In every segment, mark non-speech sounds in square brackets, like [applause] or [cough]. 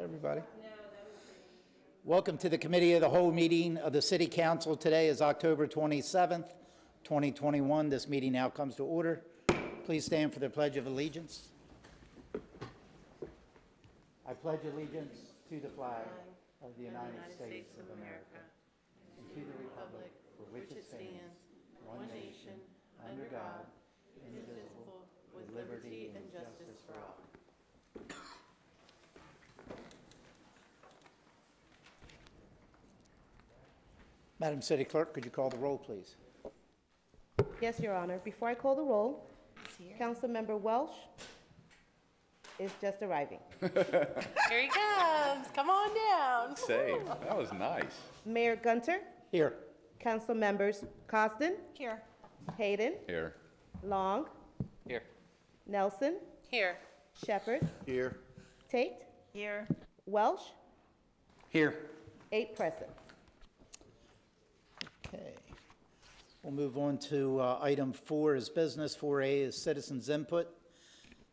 Everybody? Welcome to the Committee of the Whole meeting of the City Council. Today is October 27th, 2021. This meeting now comes to order. Please stand for the Pledge of Allegiance. I pledge allegiance to the flag of the United States of America and to the republic for which it stands, one nation, under God, indivisible, with liberty and justice Madam City Clerk, could you call the roll, please? Yes, Your Honor. Before I call the roll, Councilmember Welsh is just arriving. [laughs] Here he comes. Come on down. Save. That was nice. Mayor Gunter, Here. Council Members Cosden, Here. Hayden, Here. Long, Here. Nelson, Here. Sheppard, Here. Tate, Here. Welsh, Here. eight present. Okay. We'll move on to uh, item four is business. 4A is citizens' input.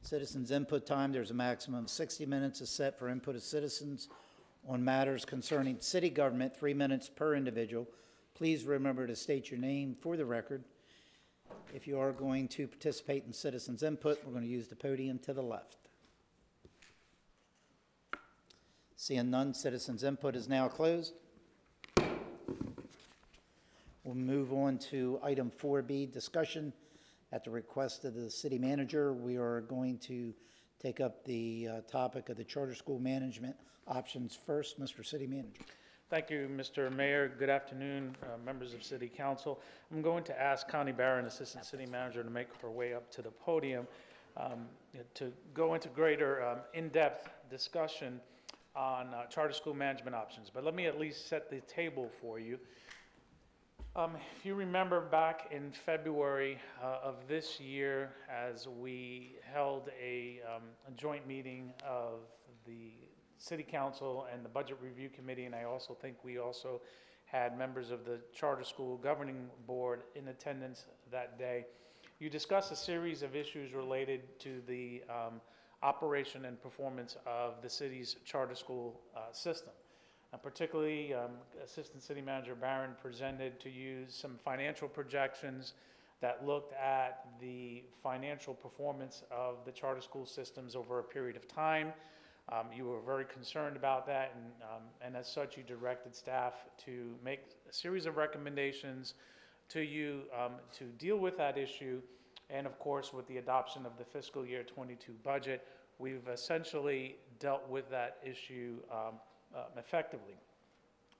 Citizens' input time, there's a maximum of 60 minutes is set for input of citizens on matters concerning city government, three minutes per individual. Please remember to state your name for the record. If you are going to participate in citizens' input, we're going to use the podium to the left. Seeing none, citizens' input is now closed. We'll move on to item 4B, discussion. At the request of the city manager, we are going to take up the uh, topic of the charter school management options first. Mr. City Manager. Thank you, Mr. Mayor. Good afternoon, uh, members of City Council. I'm going to ask Connie Barron, Assistant City Manager, to make her way up to the podium um, to go into greater um, in-depth discussion on uh, charter school management options. But let me at least set the table for you. Um, If you remember back in February uh, of this year, as we held a um, a joint meeting of the City Council and the Budget Review Committee, and I also think we also had members of the Charter School Governing Board in attendance that day, you discussed a series of issues related to the um, operation and performance of the city's charter school uh, system. Uh, Particularly, um, Assistant City Manager Barron presented to you some financial projections that looked at the financial performance of the charter school systems over a period of time. Um, You were very concerned about that, and, um, and as such, you directed staff to make a series of recommendations to you um, to deal with that issue. And of course, with the adoption of the fiscal year 22 budget, we've essentially dealt with that issue um, effectively.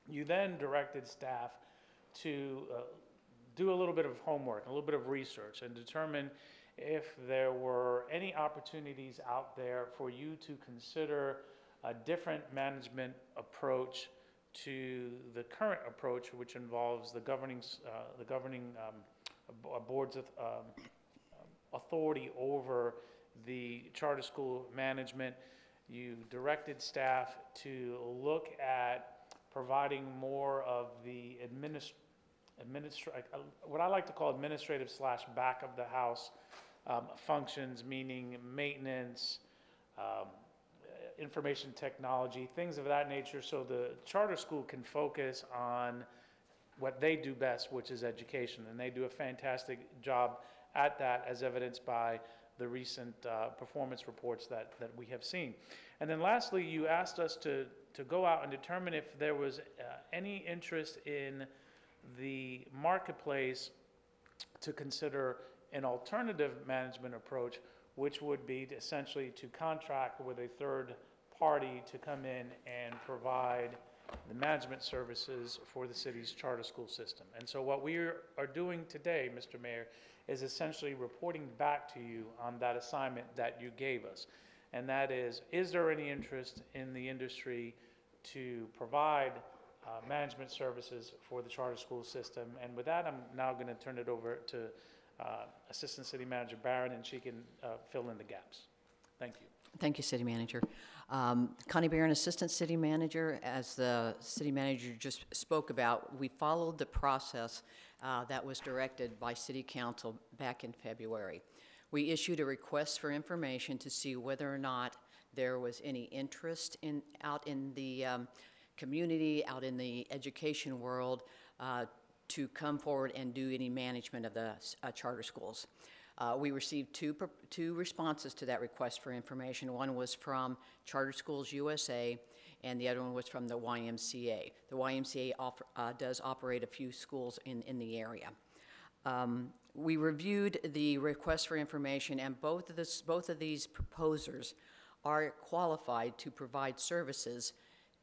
You then directed staff to uh, do a little bit of homework, a little bit of research, and determine if there were any opportunities out there for you to consider a different management approach to the current approach, which involves the governing, uh, the governing um, bo- boards of um, authority over the charter school management. You directed staff to look at providing more of the adminis, administr, uh, what I like to call administrative slash back of the house um, functions, meaning maintenance, um, information technology, things of that nature, so the charter school can focus on what they do best, which is education. And they do a fantastic job at that, as evidenced by the recent uh, performance reports that, that we have seen. And then lastly, you asked us to, to go out and determine if there was uh, any interest in the marketplace to consider an alternative management approach, which would be to essentially to contract with a third party to come in and provide the management services for the city's charter school system. And so what we are are doing today, Mr. Mayor, is essentially reporting back to you on that assignment that you gave us. And that is, is there any interest in the industry to provide uh, management services for the charter school system? And with that, I'm now going to turn it over to uh, Assistant City Manager Barron, and she can uh, fill in the gaps. Thank you. Thank you, City Manager. Um, Connie Barron, Assistant City Manager. As the City Manager just spoke about, we followed the process uh, that was directed by City Council back in February. We issued a request for information to see whether or not there was any interest in, out in the um, community, out in the education world, uh, to come forward and do any management of the uh, charter schools. Uh, We received two, two responses to that request for information. One was from Charter Schools USA, and the other one was from the YMCA. The YMCA offer- uh, does operate a few schools in, in the area. Um, We reviewed the request for information, and both of this, both of these proposers are qualified to provide services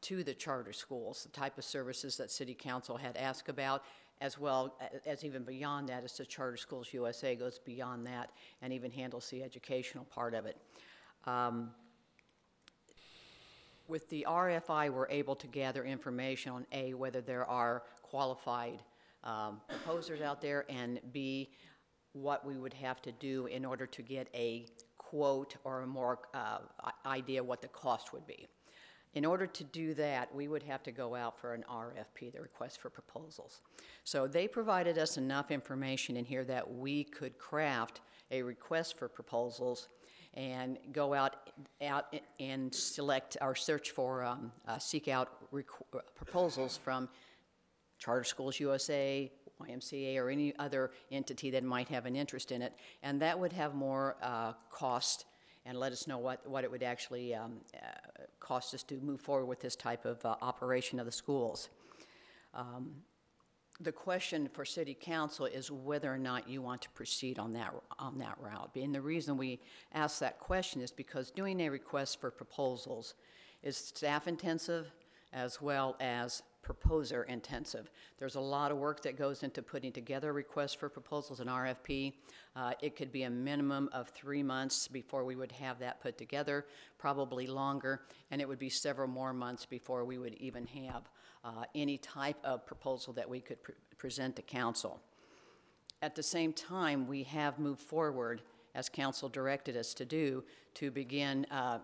to the charter schools, the type of services that City Council had asked about, as well as even beyond that, as the Charter Schools USA goes beyond that and even handles the educational part of it. Um, with the RFI, we're able to gather information on A, whether there are qualified um, proposers out there, and B, what we would have to do in order to get a quote or a more uh, idea what the cost would be. In order to do that, we would have to go out for an RFP, the request for proposals. So they provided us enough information in here that we could craft a request for proposals and go out, out and select or search for, um, uh, seek out uh, proposals from Charter Schools USA, YMCA, or any other entity that might have an interest in it. And that would have more uh, cost and let us know what, what it would actually um, uh, cost us to move forward with this type of uh, operation of the schools. Um, The question for city council is whether or not you want to proceed on that, on that route. And the reason we ask that question is because doing a request for proposals is staff-intensive as well as proposer-intensive. There's a lot of work that goes into putting together requests for proposals and RFP. Uh, It could be a minimum of three months before we would have that put together, probably longer, and it would be several more months before we would even have uh, any type of proposal that we could pre- present to council. At the same time, we have moved forward, as council directed us to do, to begin uh,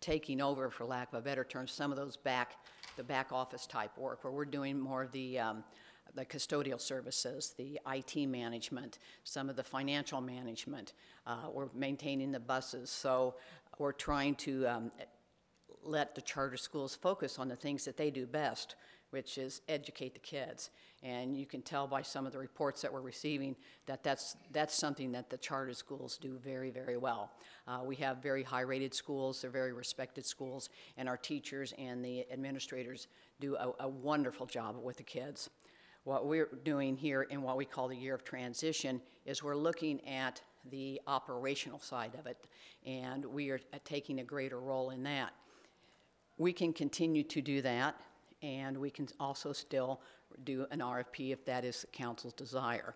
taking over, for lack of a better term, some of those back, the back office type work, where we're doing more of the, um, the custodial services, the IT management, some of the financial management. Uh, We're maintaining the buses, so we're trying to um, let the charter schools focus on the things that they do best, which is educate the kids. And you can tell by some of the reports that we're receiving that that's, that's something that the charter schools do very, very well. Uh, we have very high-rated schools, they're very respected schools, and our teachers and the administrators do a, a wonderful job with the kids. What we're doing here in what we call the year of transition is we're looking at the operational side of it, and we are taking a greater role in that. We can continue to do that, and we can also still do an RFP if that is the council's desire.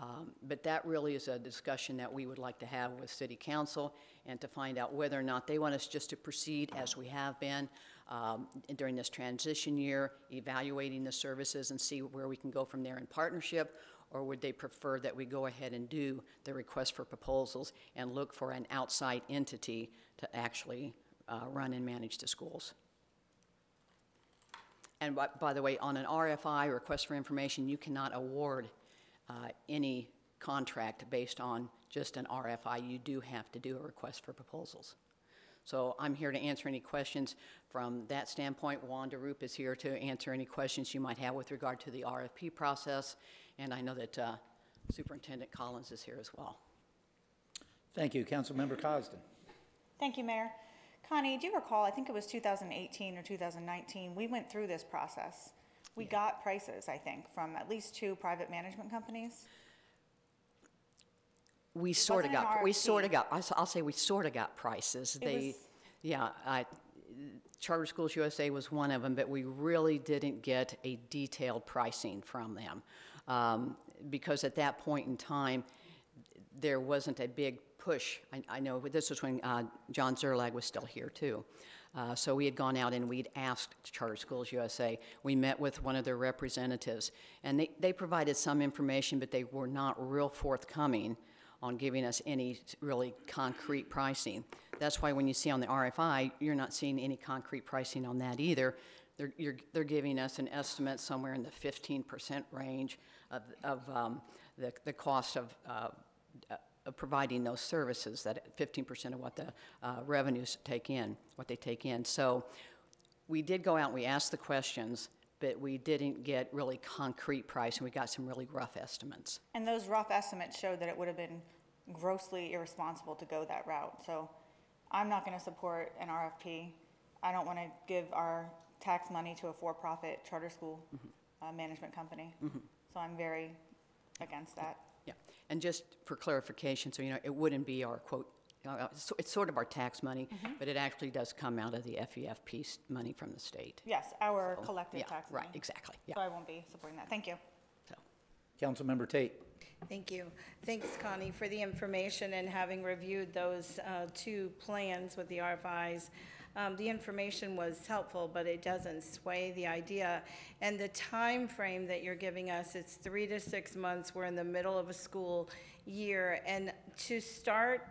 Um, But that really is a discussion that we would like to have with city council and to find out whether or not they want us just to proceed as we have been um, during this transition year, evaluating the services and see where we can go from there in partnership, or would they prefer that we go ahead and do the request for proposals and look for an outside entity to actually uh, run and manage the schools? And by, by the way, on an RFI, request for information, you cannot award uh, any contract based on just an RFI. You do have to do a request for proposals. So I'm here to answer any questions from that standpoint. Wanda Roop is here to answer any questions you might have with regard to the RFP process. And I know that uh, Superintendent Collins is here as well. Thank you. Councilmember Cosden. Thank you, Mayor. Connie, do you recall, I think it was 2018 or 2019, we went through this process. We got prices, I think, from at least two private management companies. We sort of wasn't an got, we sort of RFP. got, s- I'll say we sort of got prices. They, was- yeah, I, Charter Schools USA was one of them, but we really didn't get a detailed pricing from them. Um, Because at that point in time, there wasn't a big push. I, I know this was when uh, John Szerlag was still here, too. Uh, So we had gone out and we'd asked Charter Schools USA. We met with one of their representatives, and they, they provided some information, but they were not real forthcoming on giving us any really concrete pricing. That's why when you see on the RFI, you're not seeing any concrete pricing on that either. They're, you're, they're giving us an estimate somewhere in the 15% range of, of um, the, the cost of, uh, of providing those services, that 15% of what the uh, revenues take in, what they take in. So we did go out and we asked the questions, but we didn't get really concrete price, and we got some really rough estimates. And those rough estimates showed that it would have been grossly irresponsible to go that route. So I'm not gonna support an RFP. I don't wanna give our tax money to a for-profit charter school, uh, management company. So I'm very against that. Yeah, and just for clarification, so you know, it wouldn't be our quote, uh, it's it's sort of our tax money, but it actually does come out of the FEFP 's money from the state. Yes, our So, collective yeah, tax money. Right, exactly, So yeah. I won't be supporting that. Thank you. So, Councilmember Tate. Thank you. Thanks, Connie, for the information and having reviewed those uh, two plans with the RFIs. Um, The information was helpful, but it doesn't sway the idea. And the time frame that you're giving us, it's three to six months. We're in the middle of a school year. And to start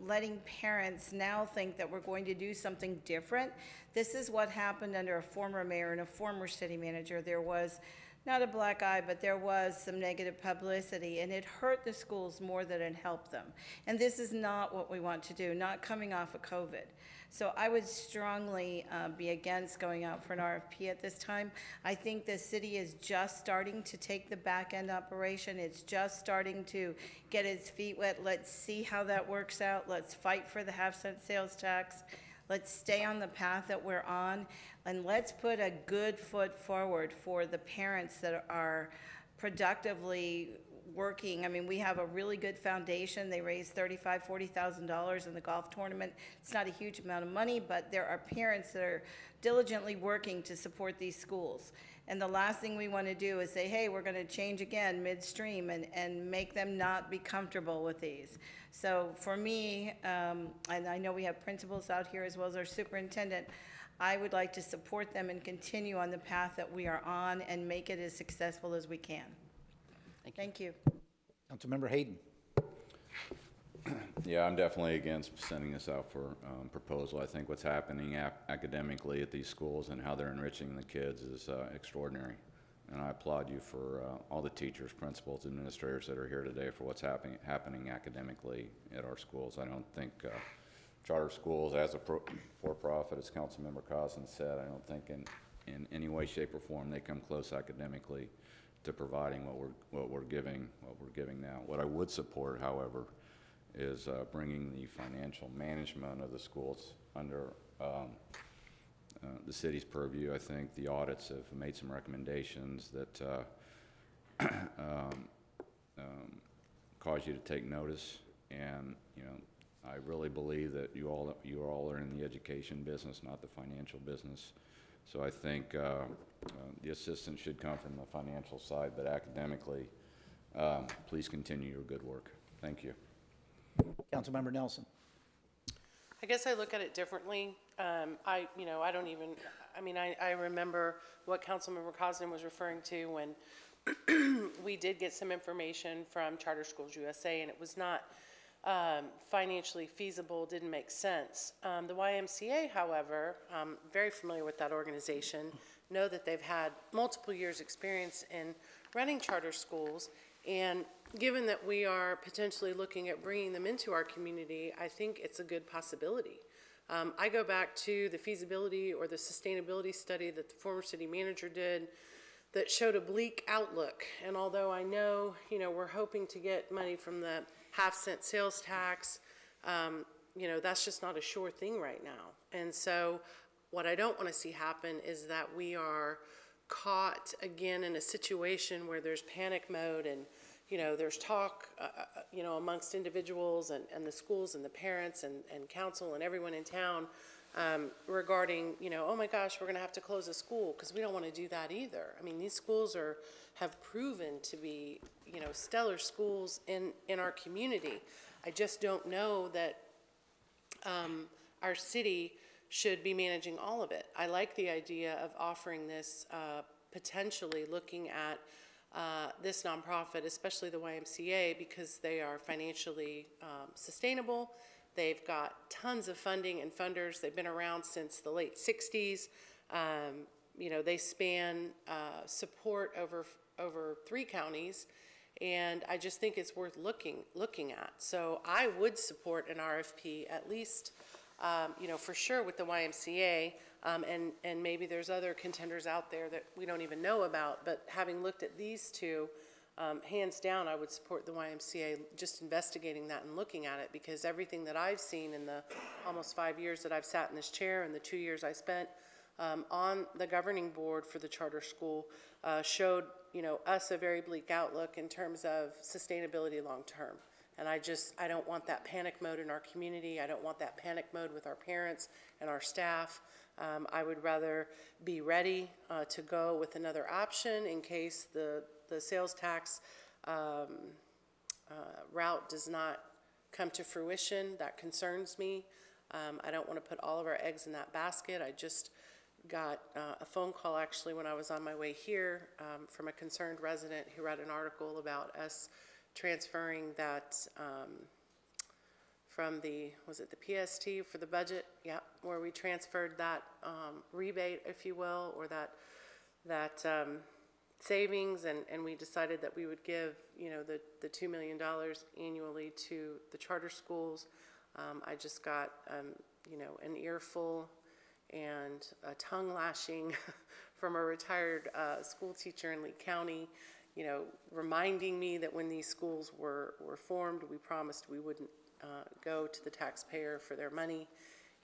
letting parents now think that we're going to do something different. This is what happened under a former mayor and a former city manager. There was not a black eye, but there was some negative publicity, and it hurt the schools more than it helped them. And this is not what we want to do, not coming off of COVID. So I would strongly uh, be against going out for an RFP at this time. I think the city is just starting to take the back-end operation. It's just starting to get its feet wet. Let's see how that works out. Let's fight for the half-cent sales tax. Let's stay on the path that we're on, and let's put a good foot forward for the parents that are productively working. I mean, we have a really good foundation. They raised thirty-five, forty thousand dollars in the golf tournament. It's not a huge amount of money, but there are parents that are diligently working to support these schools. And the last thing we want to do is say, hey, we're going to change again midstream and, and make them not be comfortable with these. So for me, um, and I know we have principals out here as well as our superintendent, I would like to support them and continue on the path that we are on and make it as successful as we can. Thank you. Thank you. Councilmember Hayden. [clears throat] Yeah, I'm definitely against sending this out for um, proposal. I think what's happening ac- academically at these schools and how they're enriching the kids is uh, extraordinary. And I applaud you for uh, all the teachers, principals, administrators that are here today for what's happening, happening academically at our schools. I don't think uh, charter schools as a pro- for-profit, as Councilmember Cosden said, I don't think in, in any way, shape, or form they come close academically to providing what we're, what we're giving, what we're giving now. What I would support, however, is uh, bringing the financial management of the schools under um, uh, the city's purview. I think the audits have made some recommendations that uh, [clears throat] um, um, cause you to take notice. And, you know, I really believe that you all, you all are in the education business, not the financial business. So I think uh, uh, the assistance should come from the financial side, but academically, um, please continue your good work. Thank you. Councilmember Nelson. I guess I look at it differently. Um, I, you know, I don't even, I mean, I, I remember what Councilmember Cosden was referring to when [clears throat] we did get some information from Charter Schools USA, and it was not um, financially feasible, didn't make sense. Um, the YMCA, however, I'm very familiar with that organization, know that they've had multiple years' experience in running charter schools, and given that we are potentially looking at bringing them into our community, I think it's a good possibility. Um, I go back to the feasibility or the sustainability study that the former city manager did that showed a bleak outlook. And although I know, you know, we're hoping to get money from the half cent sales tax, um, you know, that's just not a sure thing right now. And so what I don't want to see happen is that we are caught again in a situation where there's panic mode and, you know, there's talk, uh, uh, you know, amongst individuals and, and the schools and the parents and, and council and everyone in town um, regarding, you know, oh my gosh, we're going to have to close a school because we don't want to do that either. I mean, these schools are, have proven to be, you know, stellar schools in, in our community. I just don't know that um, our city should be managing all of it. I like the idea of offering this, uh, potentially looking at uh, this nonprofit, especially the YMCA, because they are financially um, sustainable. They've got tons of funding and funders. They've been around since the late 60s. Um, you know, they span uh, support over over three counties, And I just think it's worth looking, looking at. So I would support an RFP, at least, um, you know, for sure with the YMCA. Um, and, and maybe there's other contenders out there that we don't even know about. But having looked at these two, um, hands down, I would support the YMCA, just investigating that and looking at it, because everything that I've seen in the almost five years that I've sat in this chair and the two years I spent um, on the governing board for the charter school uh, showed, you know, us a very bleak outlook in terms of sustainability long-term. And I just, I don't want that panic mode in our community. I don't want that panic mode with our parents and our staff. Um, I would rather be ready uh, to go with another option in case the, the sales tax um, uh, route does not come to fruition. That concerns me. Um, I don't want to put all of our eggs in that basket. I just got uh, a phone call actually when I was on my way here um, from a concerned resident who read an article about us transferring that um, from the, was it the PST for the budget? Yeah, where we transferred that um, rebate, if you will, or that, that um, savings, and, and we decided that we would give, you know, the, the $2 million annually to the charter schools. Um, I just got, um, you know, an earful and a tongue lashing [laughs] from a retired uh, school teacher in Lee County, you know, reminding me that when these schools were, were formed, we promised we wouldn't uh, go to the taxpayer for their money.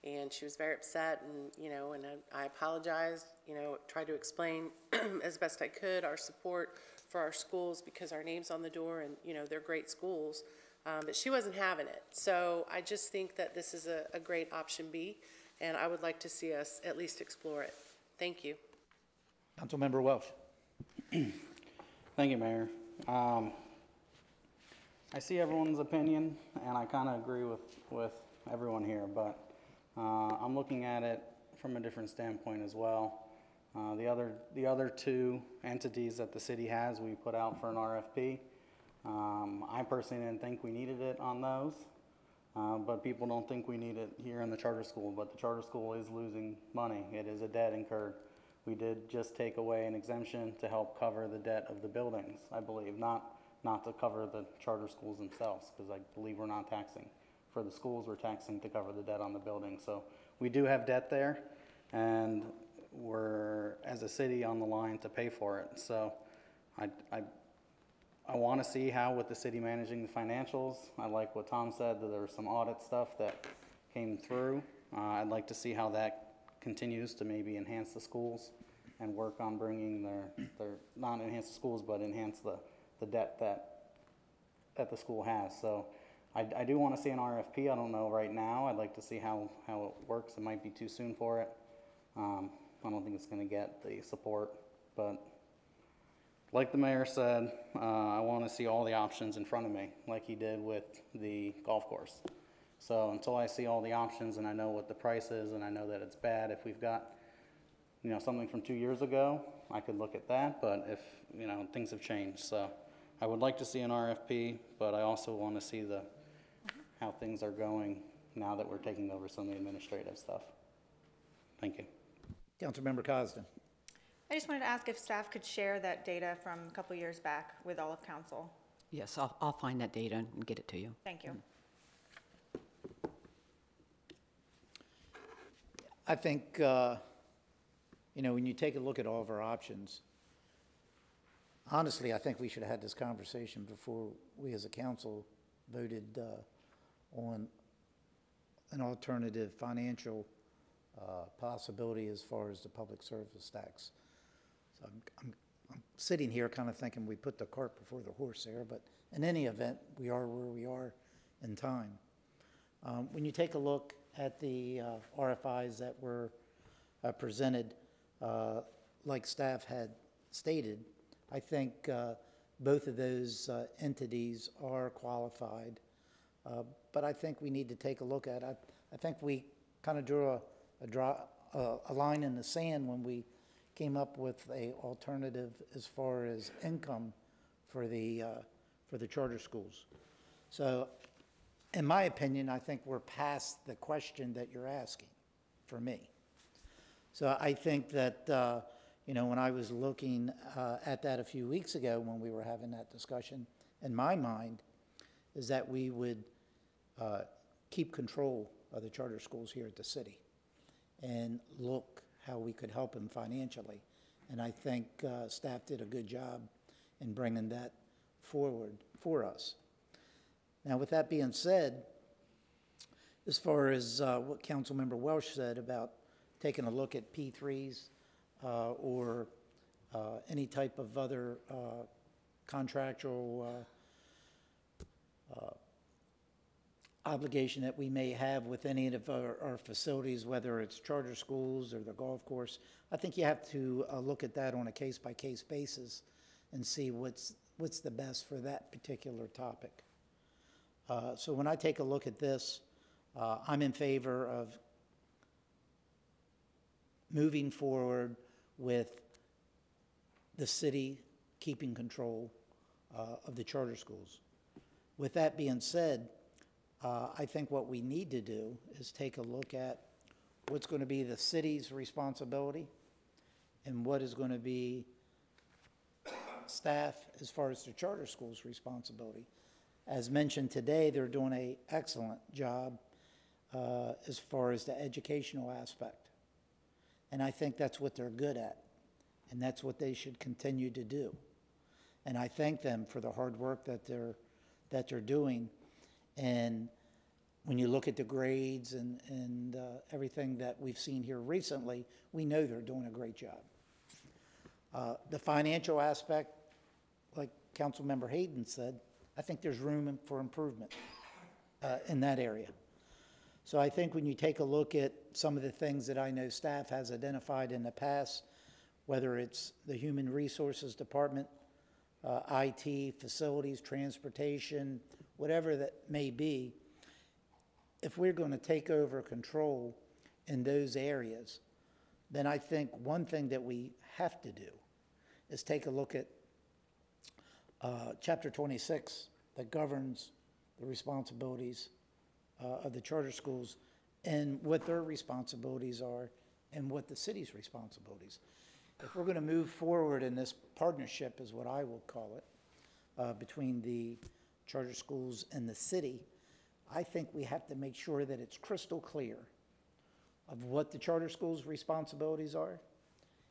And she was very upset and, you know, and I apologized, you know, tried to explain [clears throat] as best I could our support for our schools because our name's on the door and, you know, they're great schools. Um, but she wasn't having it. So I just think that this is a, a great option B, and I would like to see us at least explore it. Thank you. Councilmember Welsh. [clears throat] Thank you, Mayor. Um, I see everyone's opinion, and I kind of agree with, with everyone here, but uh, I'm looking at it from a different standpoint as well. Uh, The other, the other two entities that the city has, we put out for an RFP. Um, I personally didn't think we needed it on those, uh, but people don't think we need it here in the charter school, but the charter school is losing money. It is a debt incurred. We did just take away an exemption to help cover the debt of the buildings, I believe, not, not to cover the charter schools themselves, because I believe we're not taxing. For the schools, we're taxing to cover the debt on the building. So we do have debt there, and we're, as a city, on the line to pay for it. So I, I, I want to see how with the city managing the financials. I like what Tom said, that there was some audit stuff that came through. Uh, I'd like to see how that continues to maybe enhance the schools and work on bringing their, their, not enhance the schools, but enhance the, the debt that, that the school has. So I, I do want to see an RFP. I don't know right now. I'd like to see how, how it works. It might be too soon for it. Um, I don't think it's going to get the support, but like the mayor said, uh, I want to see all the options in front of me, like he did with the golf course. So until I see all the options and I know what the price is and I know that it's bad, if we've got, you know, something from two years ago, I could look at that, but if, you know, things have changed. So I would like to see an RFP, but I also want to see the, how things are going now that we're taking over some of the administrative stuff. Thank you. Councilmember Cosden. I just wanted to ask if staff could share that data from a couple years back with all of council. Yes, I'll, I'll find that data and get it to you. Thank you. I think, uh, you know, when you take a look at all of our options, honestly, I think we should have had this conversation before we as a council voted uh, on an alternative financial uh, possibility as far as the public service tax. So I'm, I'm, I'm sitting here kind of thinking we put the cart before the horse there, but in any event, we are where we are in time. Um, When you take a look at the uh, RFIs that were uh, presented, uh, like staff had stated, I think uh, both of those uh, entities are qualified. Uh, But I think we need to take a look at, it. I think we kind of drew a, a draw, a line in the sand when we came up with a alternative as far as income for the, uh, for the charter schools. So in my opinion, I think we're past the question that you're asking for me. So I think that, uh, You know, when I was looking uh, at that a few weeks ago when we were having that discussion, in my mind, is that we would uh, keep control of the charter schools here at the city and look how we could help them financially. And I think uh, staff did a good job in bringing that forward for us. Now, with that being said, as far as uh, what Councilmember Welsh said about taking a look at P3s uh, or uh, any type of other uh, contractual uh, uh, obligation that we may have with any of our, our facilities, whether it's charter schools or the golf course, I think you have to uh, look at that on a case-by-case basis and see what's, what's the best for that particular topic. Uh, So when I take a look at this, uh, I'm in favor of moving forward with the city keeping control uh, of the charter schools. With that being said, uh, I think what we need to do is take a look at what's going to be the city's responsibility and what is going to be staff as far as the charter school's responsibility. As mentioned today, they're doing an excellent job uh, as far as the educational aspect. And I think that's what they're good at, and that's what they should continue to do. And I thank them for the hard work that they're, that they're doing. And when you look at the grades and, and uh, everything that we've seen here recently, we know they're doing a great job. Uh, The financial aspect, like Councilmember Hayden said, I think there's room for improvement uh, in that area. So I think when you take a look at some of the things that I know staff has identified in the past, whether it's the Human Resources Department, uh, IT, facilities, transportation, whatever that may be, if we're going to take over control in those areas, then I think one thing that we have to do is take a look at uh, Chapter 26 that governs the responsibilities uh, of the charter schools and what their responsibilities are and what the city's responsibilities. If we're going to move forward in this partnership, is what I will call it, uh, between the charter schools in the city, I think we have to make sure that it's crystal clear of what the charter schools' responsibilities are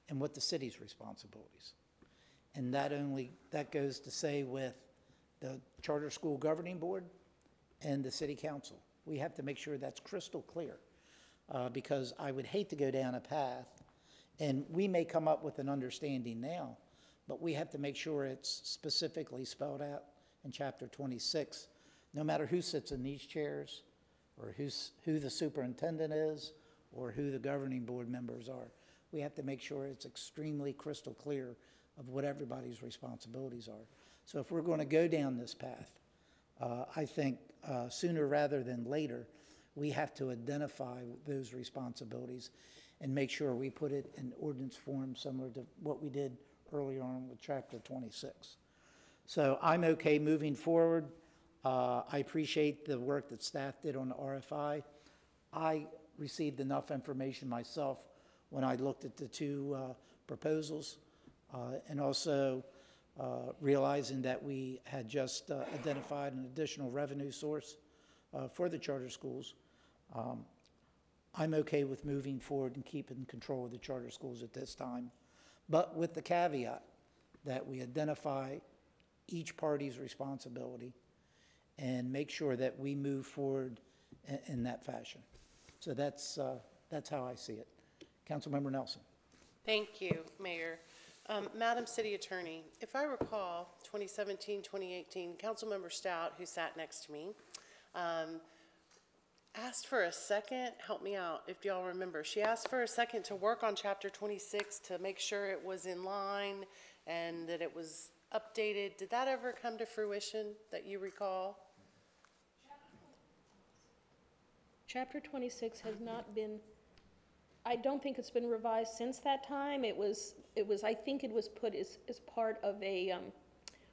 and what the city's responsibilities. And that only, that goes to say with the charter school governing board and the city council. We have to make sure that's crystal clear, uh, because I would hate to go down a path, and we may come up with an understanding now, but we have to make sure it's specifically spelled out in chapter twenty-six, no matter who sits in these chairs, or who's, who the superintendent is, or who the governing board members are. We have to make sure it's extremely crystal clear of what everybody's responsibilities are. So if we're going to go down this path, uh, I think uh, sooner rather than later, we have to identify those responsibilities and make sure we put it in ordinance form similar to what we did earlier on with chapter 26. So I'm okay moving forward. Uh, I appreciate the work that staff did on the RFI. I received enough information myself when I looked at the two uh, proposals, uh, and also uh, realizing that we had just uh, identified an additional revenue source uh, for the charter schools. Um, I'm okay with moving forward and keeping control of the charter schools at this time, but with the caveat that we identify each party's responsibility and make sure that we move forward in, in that fashion. So that's, uh, that's how I see it. Councilmember Nelson. Thank you, Mayor. Um, Madam City Attorney, if I recall, 2017, 2018, Councilmember Stout, who sat next to me, um, asked for a second, help me out if y'all remember. She asked for a second to work on Chapter 26 to make sure it was in line and that it was updated. Did that ever come to fruition that you recall? Chapter 26 has not been, I don't think it's been revised since that time. It was, it was, I think it was put as, as part of a um,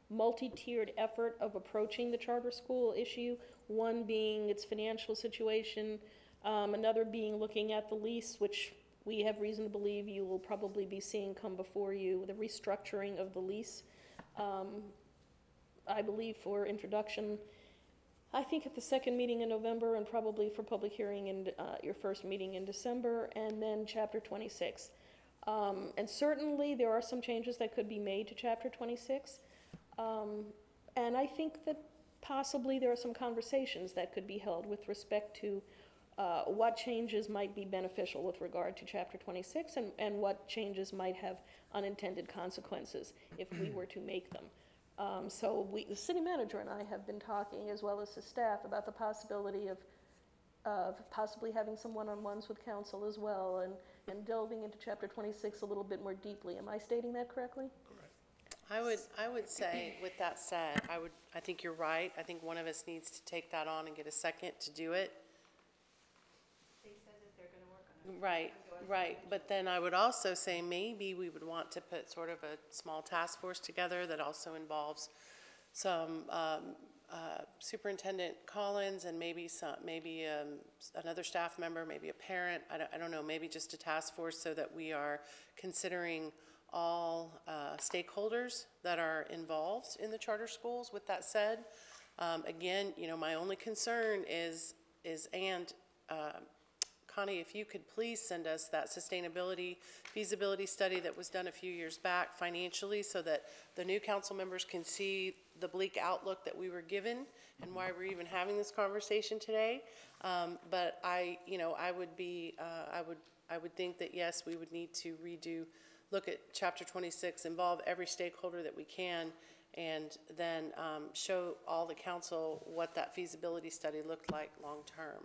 multi-tiered effort of approaching the charter school issue, one being its financial situation, um, another being looking at the lease, which we have reason to believe you will probably be seeing come before you the restructuring of the lease. Um, I believe for introduction, I think at the second meeting in November and probably for public hearing in, uh, your first meeting in December, and then chapter twenty-six. Um, and certainly, there are some changes that could be made to chapter twenty-six. Um, and I think that possibly there are some conversations that could be held with respect to, uh, what changes might be beneficial with regard to chapter twenty-six and, and what changes might have unintended consequences if we were to make them. Um, so we, the city manager and I have been talking, as well as his staff, about the possibility of, of possibly having some one-on-ones with council as well, and, and delving into chapter twenty-six a little bit more deeply. Am I stating that correctly? I would, I would say, with that said, I would, I think you're right. I think one of us needs to take that on and get a second to do it. Right, right, but then I would also say maybe we would want to put sort of a small task force together that also involves some, um, uh, Superintendent Collins and maybe some, maybe, um, another staff member, maybe a parent, I don't, I don't know, maybe just a task force so that we are considering all, uh, stakeholders that are involved in the charter schools. With that said, um, again, you know, my only concern is, is, and, uh, Connie, if you could please send us that sustainability feasibility study that was done a few years back financially so that the new council members can see the bleak outlook that we were given and why we're even having this conversation today. Um, but I, you know, I would be, uh, I would, I would think that yes, we would need to redo, look at chapter twenty-six, involve every stakeholder that we can, and then, um, show all the council what that feasibility study looked like long-term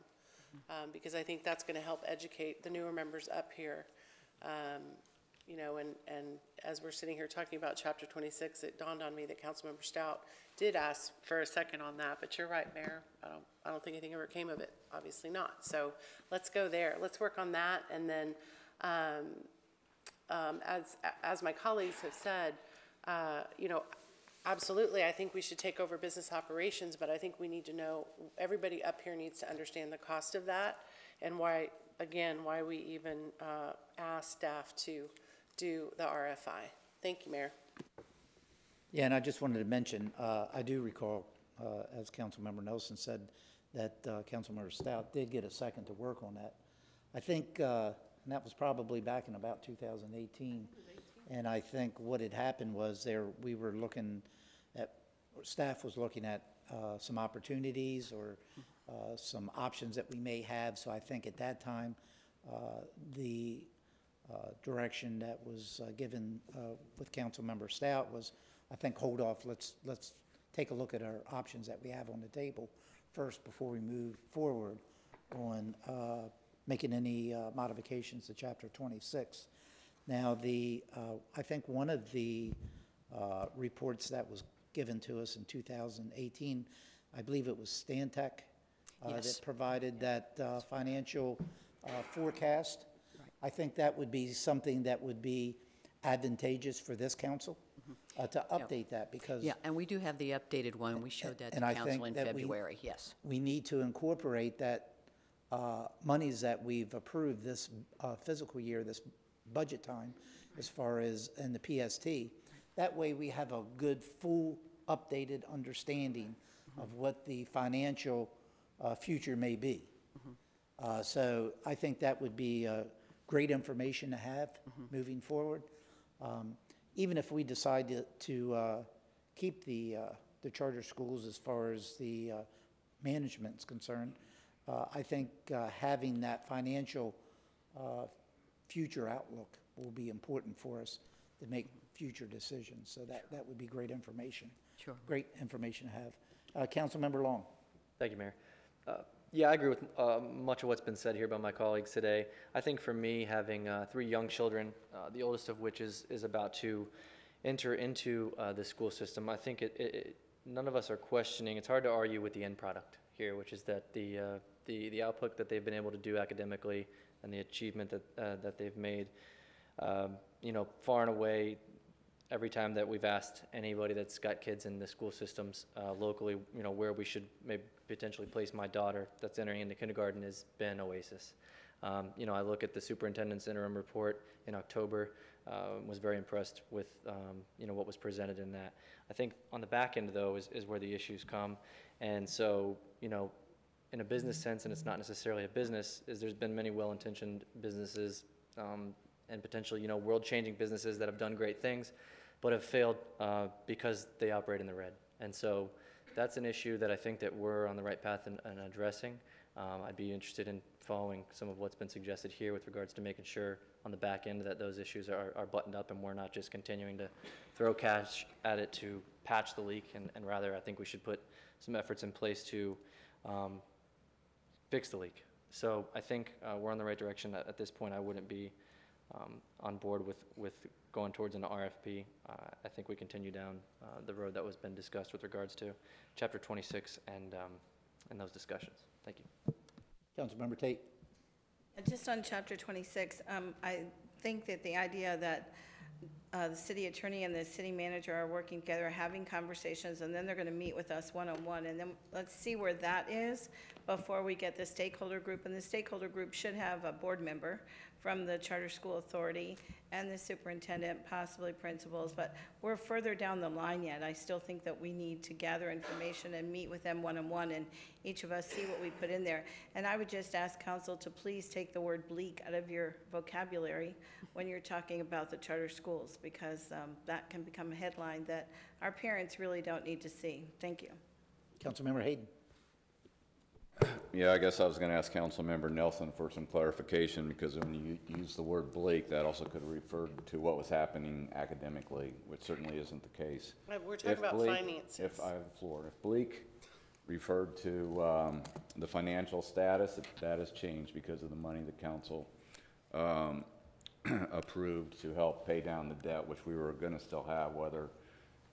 um, because I think that's gonna help educate the newer members up here. Um, you know, and, and as we're sitting here talking about chapter twenty-six, it dawned on me that Councilmember Stout did ask for a second on that, but you're right, Mayor. I don't, I don't think anything ever came of it, obviously not. So let's go there. Let's work on that, and then, um, um, as, as my colleagues have said, uh, you know, Absolutely, I think we should take over business operations, but I think we need to know, everybody up here needs to understand the cost of that and why, again, why we even uh, ask staff to do the RFI. Thank you, Mayor. Yeah, and I just wanted to mention, uh, I do recall, uh, as Councilmember Nelson said, that uh, Councilmember Stout did get a second to work on that. I think, uh, and that was probably back in about 2018. And I think what had happened was there, we were looking at, staff was looking at uh, some opportunities or uh, some options that we may have. So I think at that time, uh, the uh, direction that was uh, given uh, with Councilmember Stout was, I think, hold off, let's, let's take a look at our options that we have on the table first before we move forward on making any modifications to Chapter 26. Now, the, uh, I think one of the uh, reports that was given to us in 2018, I believe it was Stantec uh, Yes. that provided that uh, financial uh, forecast. I think that would be something that would be advantageous for this council uh, to update that because Yeah, and we do have the updated one. We showed that to And I council think in that we- February, yes. we need to incorporate that uh, monies that we've approved this uh, fiscal year, this budget time, as far as in the PST. That way, we have a good, full, updated understanding of what the financial uh, future may be. Uh, So I think that would be uh, great information to have moving forward. Um, Even if we decide to- to uh, keep the, uh, the charter schools as far as the uh, management's concerned, uh, I think uh, having that financial uh, future outlook will be important for us to make future decisions. So that, that would be great information. Sure. Great information to have. Uh, Councilmember Long. Thank you, Mayor. Uh, Yeah, I agree with uh, much of what's been said here by my colleagues today. I think for me, having uh, three young children, uh, the oldest of which is, is about to enter into uh, the school system, I think it, it, it- none of us are questioning, it's hard to argue with the end product here, which is that the, uh, the, the output that they've been able to do academically and the achievement that, uh, that they've made, um, you know, far and away, every time that we've asked anybody that's got kids in the school systems uh, locally, you know, where we should maybe potentially place my daughter that's entering into kindergarten has been Oasis. Um, You know, I look at the superintendent's interim report in October, uh, was very impressed with, um, you know, what was presented in that. I think on the back end, though, is, is where the issues come. And so, you know, in a business sense, and it's not necessarily a business, is there's been many well-intentioned businesses um, and potentially, you know, world-changing businesses that have done great things, but have failed uh, because they operate in the red. And so that's an issue that I think that we're on the right path in, in addressing. Um, I'd be interested in following some of what's been suggested here with regards to making sure on the back end that those issues are, are buttoned up and we're not just continuing to throw cash at it to patch the leak. And, and rather, I think we should put some efforts in place to um, fix the leak. So I think uh, we're on the right direction. At, at this point, I wouldn't be um, on board with, with going towards an RFP. Uh, I think we continue down uh, the road that was been discussed with regards to Chapter 26 and, um, and those discussions. Thank you. Councilmember Tate? And Just on chapter 26, um, I think that the idea that uh, the city attorney and the city manager are working together, having conversations, and then they're going to meet with us one-on-one, and then let's see where that is before we get the stakeholder group. And the stakeholder group should have a board member from the Charter School Authority and the superintendent, possibly principals, but we're further down the line yet. I still think that we need to gather information and meet with them one-on-one, and each of us see what we put in there. And I would just ask council to please take the word bleak out of your vocabulary when you're talking about the charter schools, because um, that can become a headline that our parents really don't need to see. Thank you. Councilmember Hayden? Yeah, I guess I was going to ask Councilmember Nelson for some clarification, because when you use the word bleak, that also could refer to what was happening academically, which certainly isn't the case. Uh, We're talking If about bleak- finances. If I have the floor, if bleak referred to um, the financial status, that has changed because of the money the council um, [clears throat] approved to help pay down the debt, which we were going to still have, whether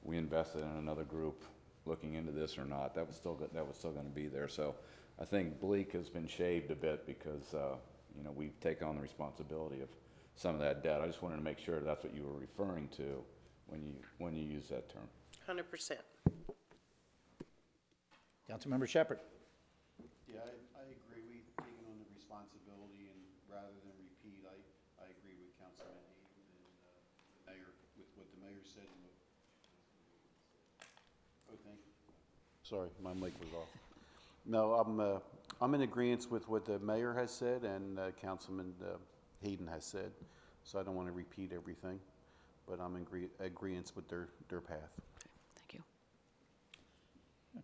we invested in another group looking into this or not. That was still, that was still going to be there. So I think bleak has been shaved a bit because, uh, you know, we've taken on the responsibility of some of that debt. I just wanted to make sure that's what you were referring to when you, when you use that term. Hundred percent. Councilmember Sheppard. Yeah, I, I agree. We've taken on the responsibility and rather than repeat, I, I agree with Councilman Hayden and, uh, the mayor, with what the mayor said and what. Oh, thank you. Sorry, my mic was off. No, I'm, uh, I'm in agreement with what the mayor has said and, uh, Councilman, uh, Hayden has said. So I don't want to repeat everything, but I'm in agree, agreeance with their, their path. Thank you.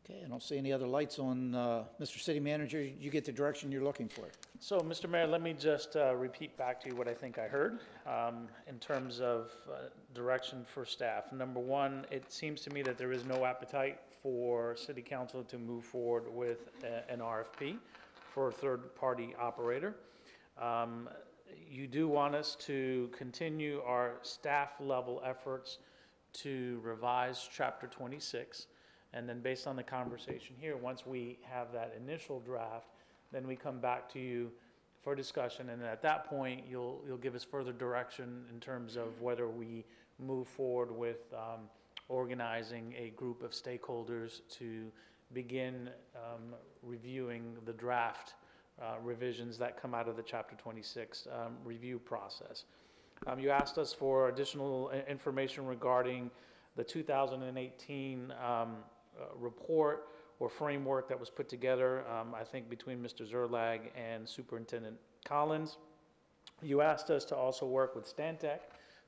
Okay, I don't see any other lights on. uh, Mr. City Manager, you get the direction you're looking for. So, Mr. Mayor, let me just uh, repeat back to you what I think I heard um, in terms of uh, direction for staff. Number one, it seems to me that there is no appetite for city council to move forward with a- an RFP for a third-party operator. Um, You do want us to continue our staff-level efforts to revise Chapter 26. And then based on the conversation here, once we have that initial draft, then we come back to you for discussion. And at that point, you'll, you'll give us further direction in terms of whether we move forward with um, organizing a group of stakeholders to begin um, reviewing the draft uh, revisions that come out of the Chapter 26 um, review process. Um, You asked us for additional information regarding the 2018 um, uh, report or framework that was put together, um, I think, between Mr. Szerlag and Superintendent Collins. You asked us to also work with Stantec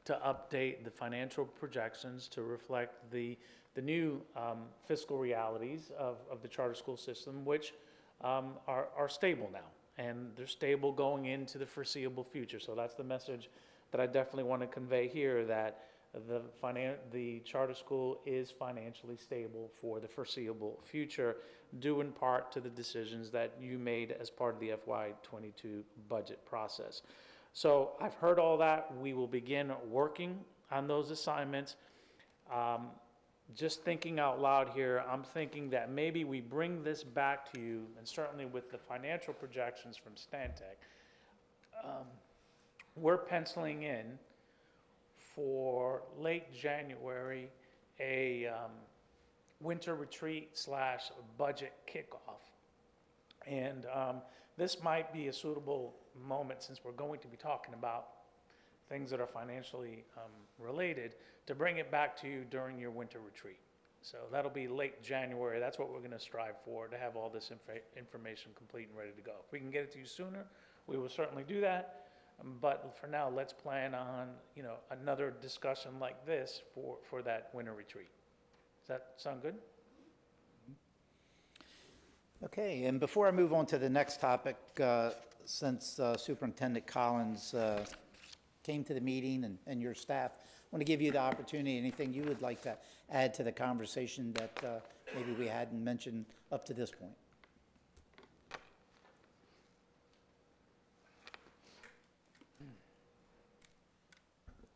to update the financial projections to reflect the, the new um, fiscal realities of, of the charter school system, which um, are, are stable now. And they're stable going into the foreseeable future. So that's the message that I definitely want to convey here, that the finan, the charter school is financially stable for the foreseeable future, due in part to the decisions that you made as part of the FY twenty-two budget process. So I've heard all that. We will begin working on those assignments. Um, just thinking out loud here, I'm thinking that maybe we bring this back to you, and certainly with the financial projections from Stantec, um, we're penciling in for late January, a um, winter retreat slash budget kickoff. And um, this might be a suitable moment, since we're going to be talking about things that are financially um, related, to bring it back to you during your winter retreat. So that'll be late January. That's what we're going to strive for, to have all this infa- information complete and ready to go. If we can get it to you sooner, we will certainly do that. But for now, let's plan on, you know, another discussion like this for, for that winter retreat. Does that sound good? Okay, and before I move on to the next topic, uh, since uh, Superintendent Collins uh, came to the meeting and, and your staff, I want to give you the opportunity, anything you would like to add to the conversation that uh, maybe we hadn't mentioned up to this point?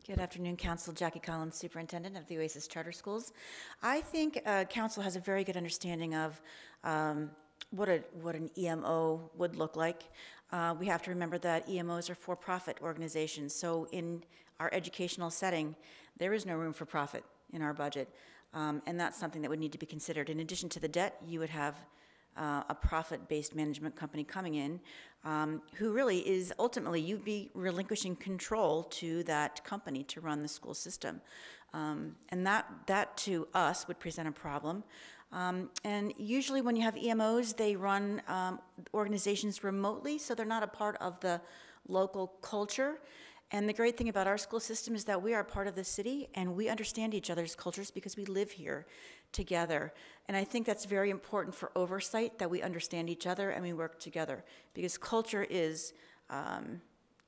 Good afternoon, Council. Jackie Collins, Superintendent of the Oasis Charter Schools. I think uh, Council has a very good understanding of um, what a what an EMO would look like. Uh, we have to remember that EMOs are for-profit organizations, so in our educational setting, there is no room for profit in our budget, um, and that's something that would need to be considered. In addition to the debt, you would have uh, a profit-based management company coming in, um, who really is ultimately you'd be relinquishing control to that company to run the school system, um, and that that to us would present a problem. Um, and usually, when you have EMOs, they run um, organizations remotely, so they're not a part of the local culture. And the great thing about our school system is that we are part of the city and we understand each other's cultures because we live here together. And I think that's very important for oversight that we understand each other and we work together because culture is um,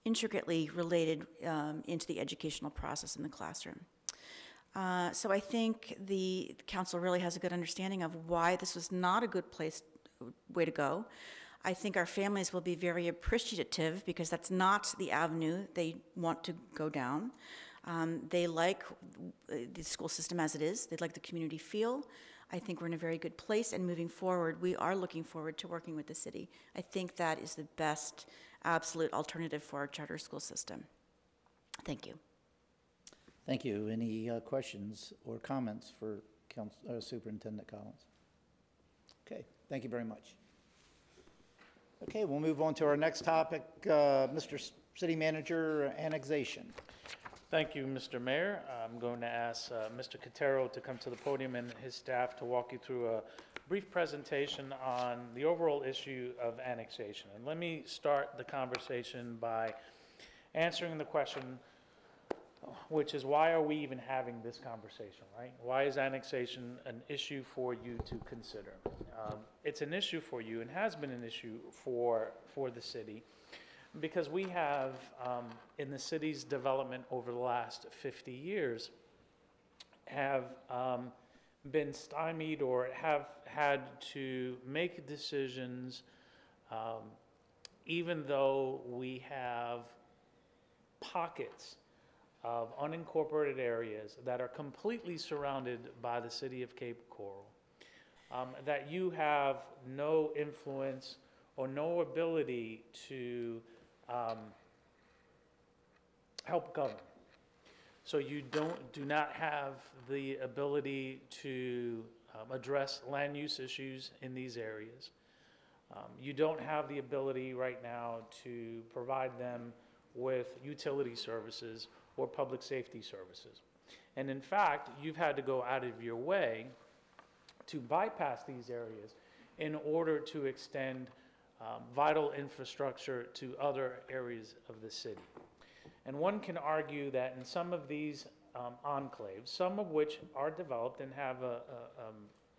intricately related um, into the educational process in the classroom. Uh, so I think the council really has a good understanding of why this was not a good place, way to go. I think our families will be very appreciative because that's not the avenue they want to go down. Um, they like the school system as it is. They like the community feel. I think we're in a very good place, and moving forward, we are looking forward to working with the city. I think that is the best absolute alternative for our charter school system. Thank you. Thank you. Any uh, questions or comments for Council, uh, Superintendent Collins? Okay, thank you very much. Okay, we'll move on to our next topic, uh, Mr. City Manager, annexation. Thank you, Mr. Mayor. I'm going to ask uh, Mr. Cautero to come to the podium and his staff to walk you through a brief presentation on the overall issue of annexation. And let me start the conversation by answering the question, which is why are we even having this conversation, right? Why is annexation an issue for you to consider? Um, It's an issue for you and has been an issue for, for the city because we have, um, in the city's development over the last 50 years, have um, been stymied or have had to make decisions, um, even though we have pockets of unincorporated areas that are completely surrounded by the city of Cape Coral, um, that you have no influence or no ability to um, help govern. So you don't, do not have the ability to um, address land use issues in these areas. Um, You don't have the ability right now to provide them with utility services or public safety services. And in fact, you've had to go out of your way to bypass these areas in order to extend um, vital infrastructure to other areas of the city. And one can argue that in some of these um, enclaves, some of which are developed and have a, a, um,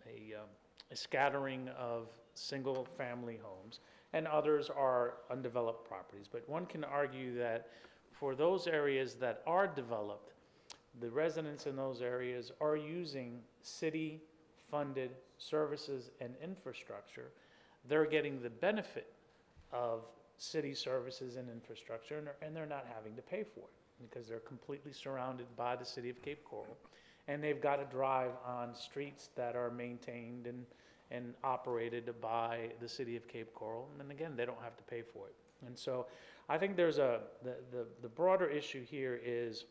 a, um, a scattering of single-family homes, and others are undeveloped properties. But one can argue that for those areas that are developed, the residents in those areas are using city-funded services and infrastructure. They're getting the benefit of city services and infrastructure, and they're, and they're not having to pay for it because they're completely surrounded by the city of Cape Coral. And they've got to drive on streets that are maintained and, and operated by the city of Cape Coral. And again, they don't have to pay for it. And so I think there's a, the, the, the broader issue here is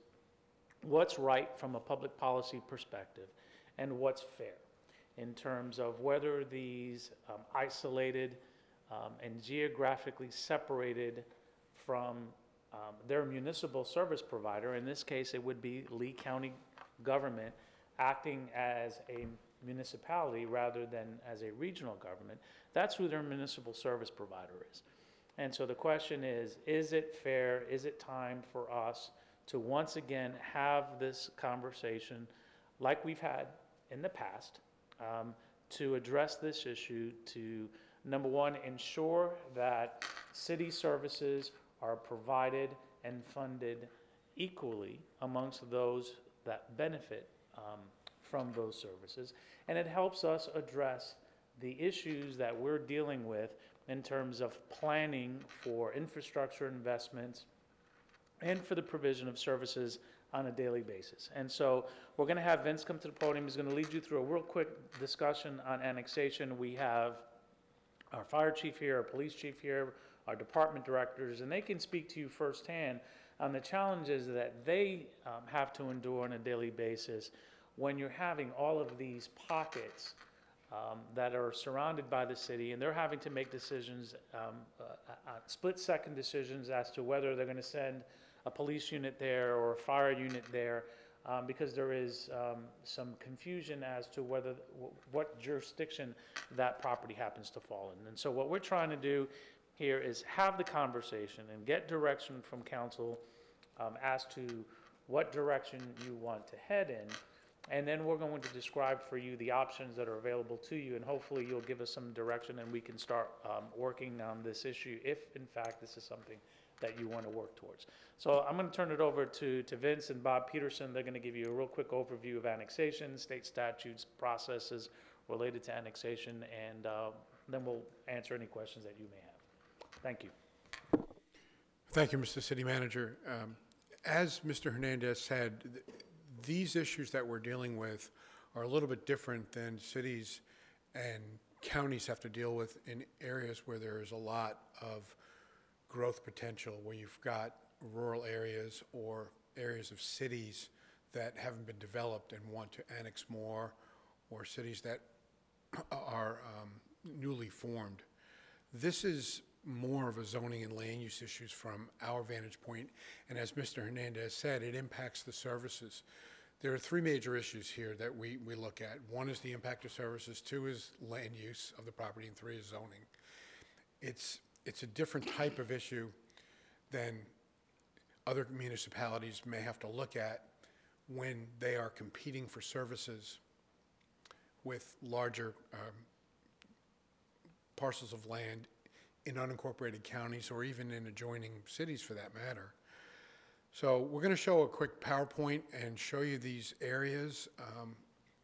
what's right from a public policy perspective and what's fair in terms of whether these um, isolated um, and geographically separated from um, their municipal service provider. In this case, it would be Lee County government acting as a municipality rather than as a regional government. That's who their municipal service provider is. And so the question is, is it fair, is it time for us to once again have this conversation like we've had in the past, um, to address this issue, to, number one, ensure that city services are provided and funded equally amongst those that benefit um, from those services. And it helps us address the issues that we're dealing with in terms of planning for infrastructure investments and for the provision of services on a daily basis. And so we're going to have Vince come to the podium. He's going to lead you through a real quick discussion on annexation. We have our fire chief here, our police chief here, our department directors, and they can speak to you firsthand on the challenges that they um, have to endure on a daily basis when you're having all of these pockets um, that are surrounded by the city, and they're having to make decisions, um, uh, uh, split-second decisions as to whether they're going to send a police unit there or a fire unit there, um, because there is um, some confusion as to whether, wh- what jurisdiction that property happens to fall in. And so what we're trying to do here is have the conversation and get direction from council um, as to what direction you want to head in. And then we're going to describe for you the options that are available to you, and hopefully you'll give us some direction and we can start um, working on this issue if, in fact, this is something that you want to work towards. So I'm going to turn it over to, to Vince and Bob Peterson. They're going to give you a real quick overview of annexation, state statutes, processes related to annexation, and uh, then we'll answer any questions that you may have. Thank you. Thank you, Mr. City Manager. Um, As Mr. Hernandez said, these issues that we're dealing with are a little bit different than cities and counties have to deal with in areas where there is a lot of growth potential, where you've got rural areas or areas of cities that haven't been developed and want to annex more, or cities that [clears throat] are um, newly formed. This is more of a zoning and land use issues from our vantage point, and as Mr. Hernandez said, it impacts the services. There are three major issues here that we, we look at. One is the impact of services, two is land use of the property, and three is zoning. It's, it's a different type of issue than other municipalities may have to look at when they are competing for services with larger um, parcels of land in unincorporated counties or even in adjoining cities for that matter. So we're going to show a quick PowerPoint and show you these areas. Um,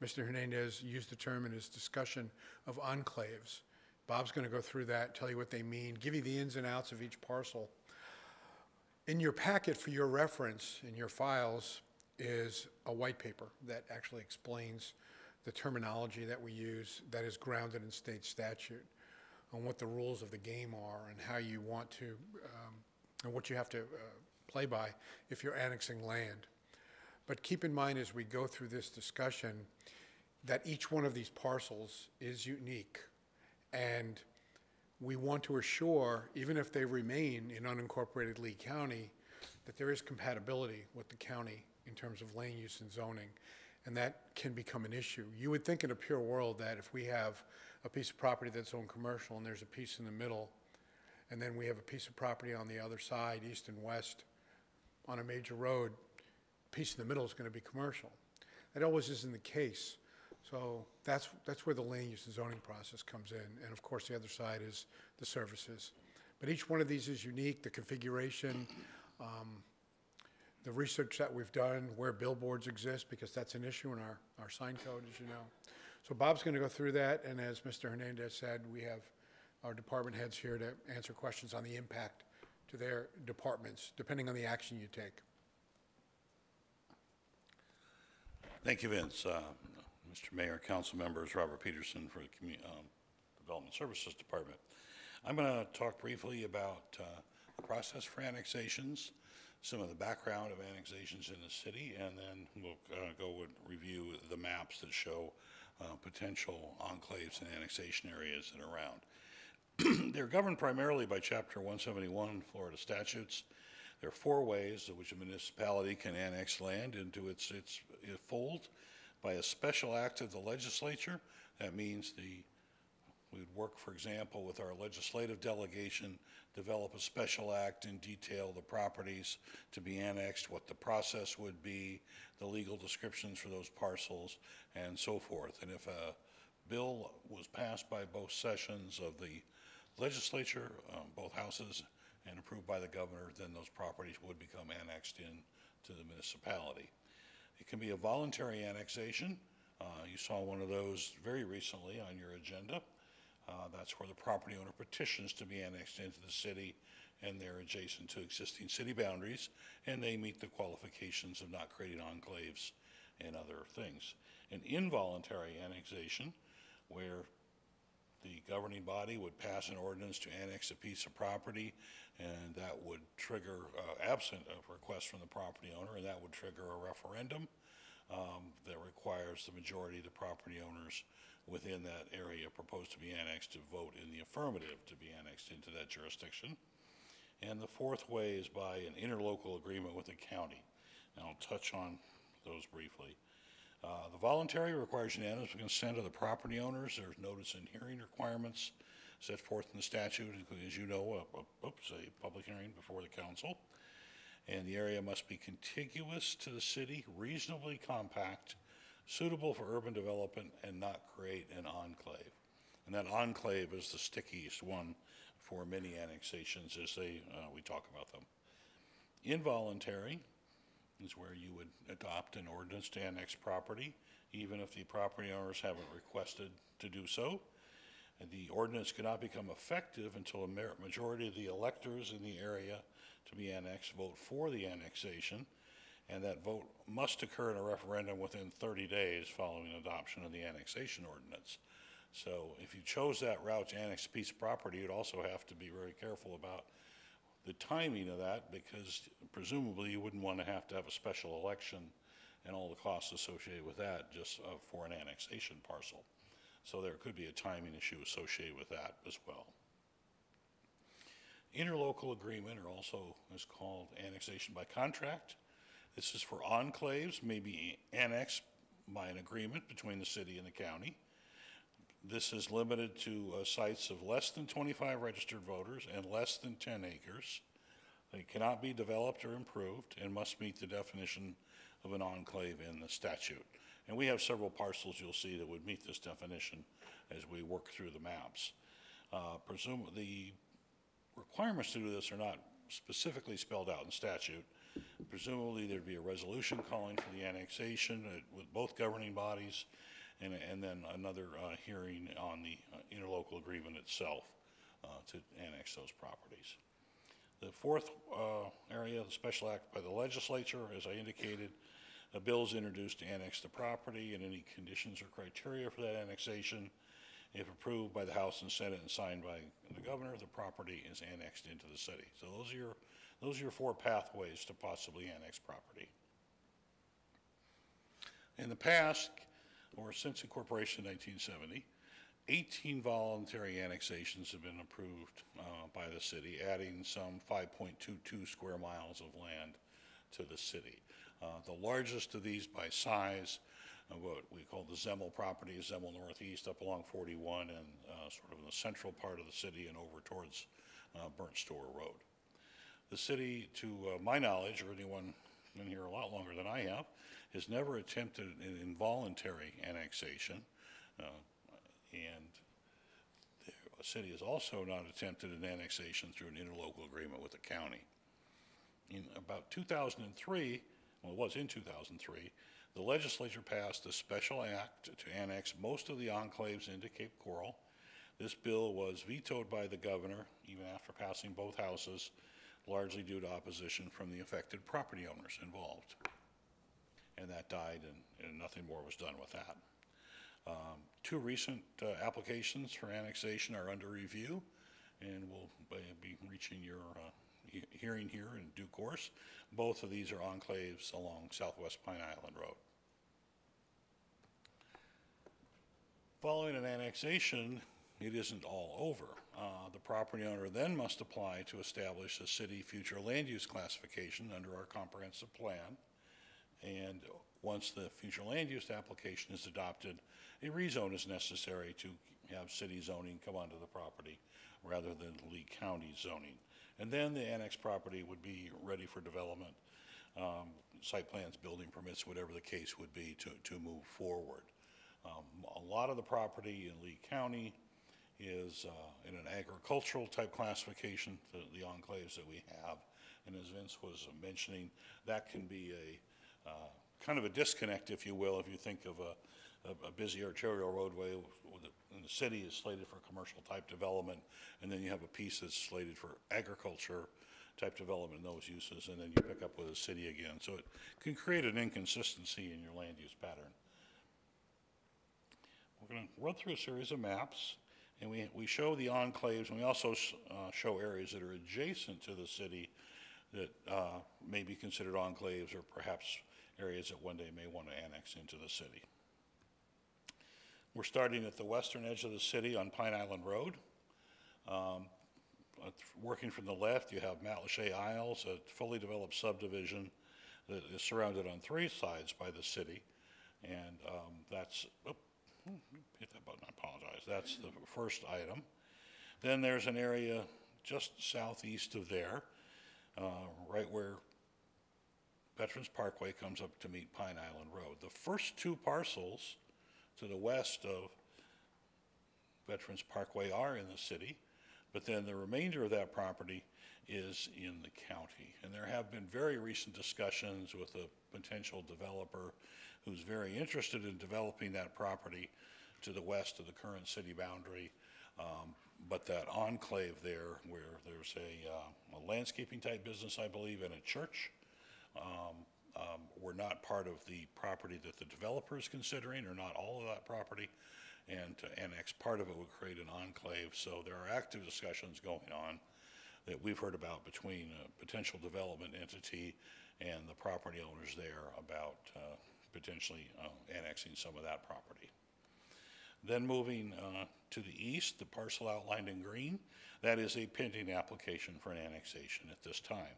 Mr. Hernandez used the term in his discussion of enclaves. Bob's going to go through that, tell you what they mean, give you the ins and outs of each parcel. In your packet for your reference, in your files, is a white paper that actually explains the terminology that we use that is grounded in state statute on what the rules of the game are and how you want to, um, and what you have to uh, play by if you're annexing land. But keep in mind as we go through this discussion that each one of these parcels is unique. And we want to assure, even if they remain in unincorporated Lee County, that there is compatibility with the county in terms of land use and zoning. And that can become an issue. You would think in a pure world that if we have a piece of property that's owned commercial and there's a piece in the middle, and then we have a piece of property on the other side, east and west, on a major road, piece in the middle is going to be commercial. That always isn't the case. So that's, that's where the land use and zoning process comes in. And of course, the other side is the services. But each one of these is unique, the configuration, um, the research that we've done, where billboards exist, because that's an issue in our, our sign code, as you know. So Bob's going to go through that, and as Mr. Hernandez said, we have our department heads here to answer questions on the impact to their departments, depending on the action you take. Thank you, Vince. Uh, Mr. Mayor, council members, Robert Peterson for the Commu- um, Development Services Department. I'm going to talk briefly about uh, the process for annexations, some of the background of annexations in the city, and then we'll uh, go and review the maps that show uh, potential enclaves and annexation areas are around. [clears throat] They're governed primarily by Chapter 171 Florida statutes. There are four ways in which a municipality can annex land into its, its its fold. By a special act of the legislature, that means the, we would work, for example, with our legislative delegation, develop a special act and detail the properties to be annexed, what the process would be, the legal descriptions for those parcels, and so forth. And if a bill was passed by both sessions of the legislature, um, both houses, and approved by the governor, then those properties would become annexed in to the municipality. It can be a voluntary annexation. Uh, You saw one of those very recently on your agenda. Uh, That's where the property owner petitions to be annexed into the city, and they're adjacent to existing city boundaries, and they meet the qualifications of not creating enclaves and other things. An involuntary annexation, where the governing body would pass an ordinance to annex a piece of property, and that would trigger, uh, absent a request from the property owner, and that would trigger a referendum um, that requires the majority of the property owners within that area proposed to be annexed to vote in the affirmative to be annexed into that jurisdiction. And the fourth way is by an interlocal agreement with the county. And I'll touch on those briefly. Uh, The voluntary requires unanimous consent of the property owners. There's notice and hearing requirements set forth in the statute, including, as you know, a, a- oops, a public hearing before the council. And the area must be contiguous to the city, reasonably compact, suitable for urban development, and not create an enclave. And that enclave is the stickiest one for many annexations as they, uh, we talk about them. Involuntary is where you would adopt an ordinance to annex property, even if the property owners haven't requested to do so. And the ordinance cannot become effective until a majority of the electors in the area to be annexed vote for the annexation, and that vote must occur in a referendum within 30 days following adoption of the annexation ordinance. So if you chose that route to annex a piece of property, you'd also have to be very careful about the timing of that, because presumably you wouldn't want to have to have a special election and all the costs associated with that just uh, for an annexation parcel. So there could be a timing issue associated with that as well. Interlocal agreement, or also is called annexation by contract. This is for enclaves, may be annexed by an agreement between the city and the county. This is limited to uh, sites of less than 25 registered voters and less than 10 acres. They cannot be developed or improved and must meet the definition of an enclave in the statute. And we have several parcels you'll see that would meet this definition as we work through the maps. Uh, Presume, the requirements to do this are not specifically spelled out in statute. Presumably, there'd be a resolution calling for the annexation uh, with both governing bodies, and, and then another uh, hearing on the uh, interlocal agreement itself uh, to annex those properties. The fourth uh, area, the special act by the legislature, as I indicated, a bill is introduced to annex the property and any conditions or criteria for that annexation. If approved by the House and Senate and signed by the governor, the property is annexed into the city. So those are your, those are your four pathways to possibly annex property. In the past, or since incorporation in 1970, 18 voluntary annexations have been approved uh, by the city, adding some 5.22 square miles of land to the city. Uh, The largest of these by size, uh, what we call the Zemel property, is Zemel Northeast up along 41 and uh, sort of in the central part of the city and over towards uh, Burnt Store Road. The city, to uh, my knowledge, or anyone been here a lot longer than I have, has never attempted an involuntary annexation. uh, And the city has also not attempted an annexation through an interlocal agreement with the county. In about 2003, well, it was in 2003, the legislature passed a special act to annex most of the enclaves into Cape Coral. This bill was vetoed by the governor, even after passing both houses, largely due to opposition from the affected property owners involved. And that died, and, and nothing more was done with that. Um, Two recent uh, applications for annexation are under review, and we'll be reaching your uh, he- hearing here in due course. Both of these are enclaves along Southwest Pine Island Road. Following an annexation, it isn't all over. Uh, The property owner then must apply to establish a city future land use classification under our comprehensive plan. And once the future land use application is adopted, a rezone is necessary to have city zoning come onto the property rather than Lee County zoning. And then the annexed property would be ready for development, um, site plans, building permits, whatever the case would be to, to move forward. Um, A lot of the property in Lee County is uh, in an agricultural type classification, the the enclaves that we have. And as Vince was mentioning, that can be a, uh, kind of a disconnect, if you will, if you think of a, a- a busy arterial roadway with the- city is slated for commercial type development, and then you have a piece that's slated for agriculture type development, those uses, and then you pick up with a city again. So it can create an inconsistency in your land use pattern. We're going to run through a series of maps, and we, we show the enclaves, and we also uh, show areas that are adjacent to the city that uh, may be considered enclaves or perhaps areas that one day may want to annex into the city. We're starting at the western edge of the city on Pine Island Road. Um, uh, Working from the left, you have Matlacha Isles, a fully developed subdivision that is surrounded on three sides by the city. And um, that's, hit that button, I apologize. That's the first item. Then there's an area just southeast of there, uh, right where Veterans Parkway comes up to meet Pine Island Road. The first two parcels to the west of Veterans Parkway are in the city, but then the remainder of that property is in the county. And there have been very recent discussions with a potential developer who's very interested in developing that property to the west of the current city boundary. Um, But that enclave there, where there's a, uh, a landscaping type business, I believe, and a church, um, um, were not part of the property that the developer is considering, or not all of that property. And to annex part of it would create an enclave. So there are active discussions going on that we've heard about between a potential development entity and the property owners there about uh, potentially uh, annexing some of that property. Then moving uh, to the east, the parcel outlined in green, that is a pending application for an annexation at this time.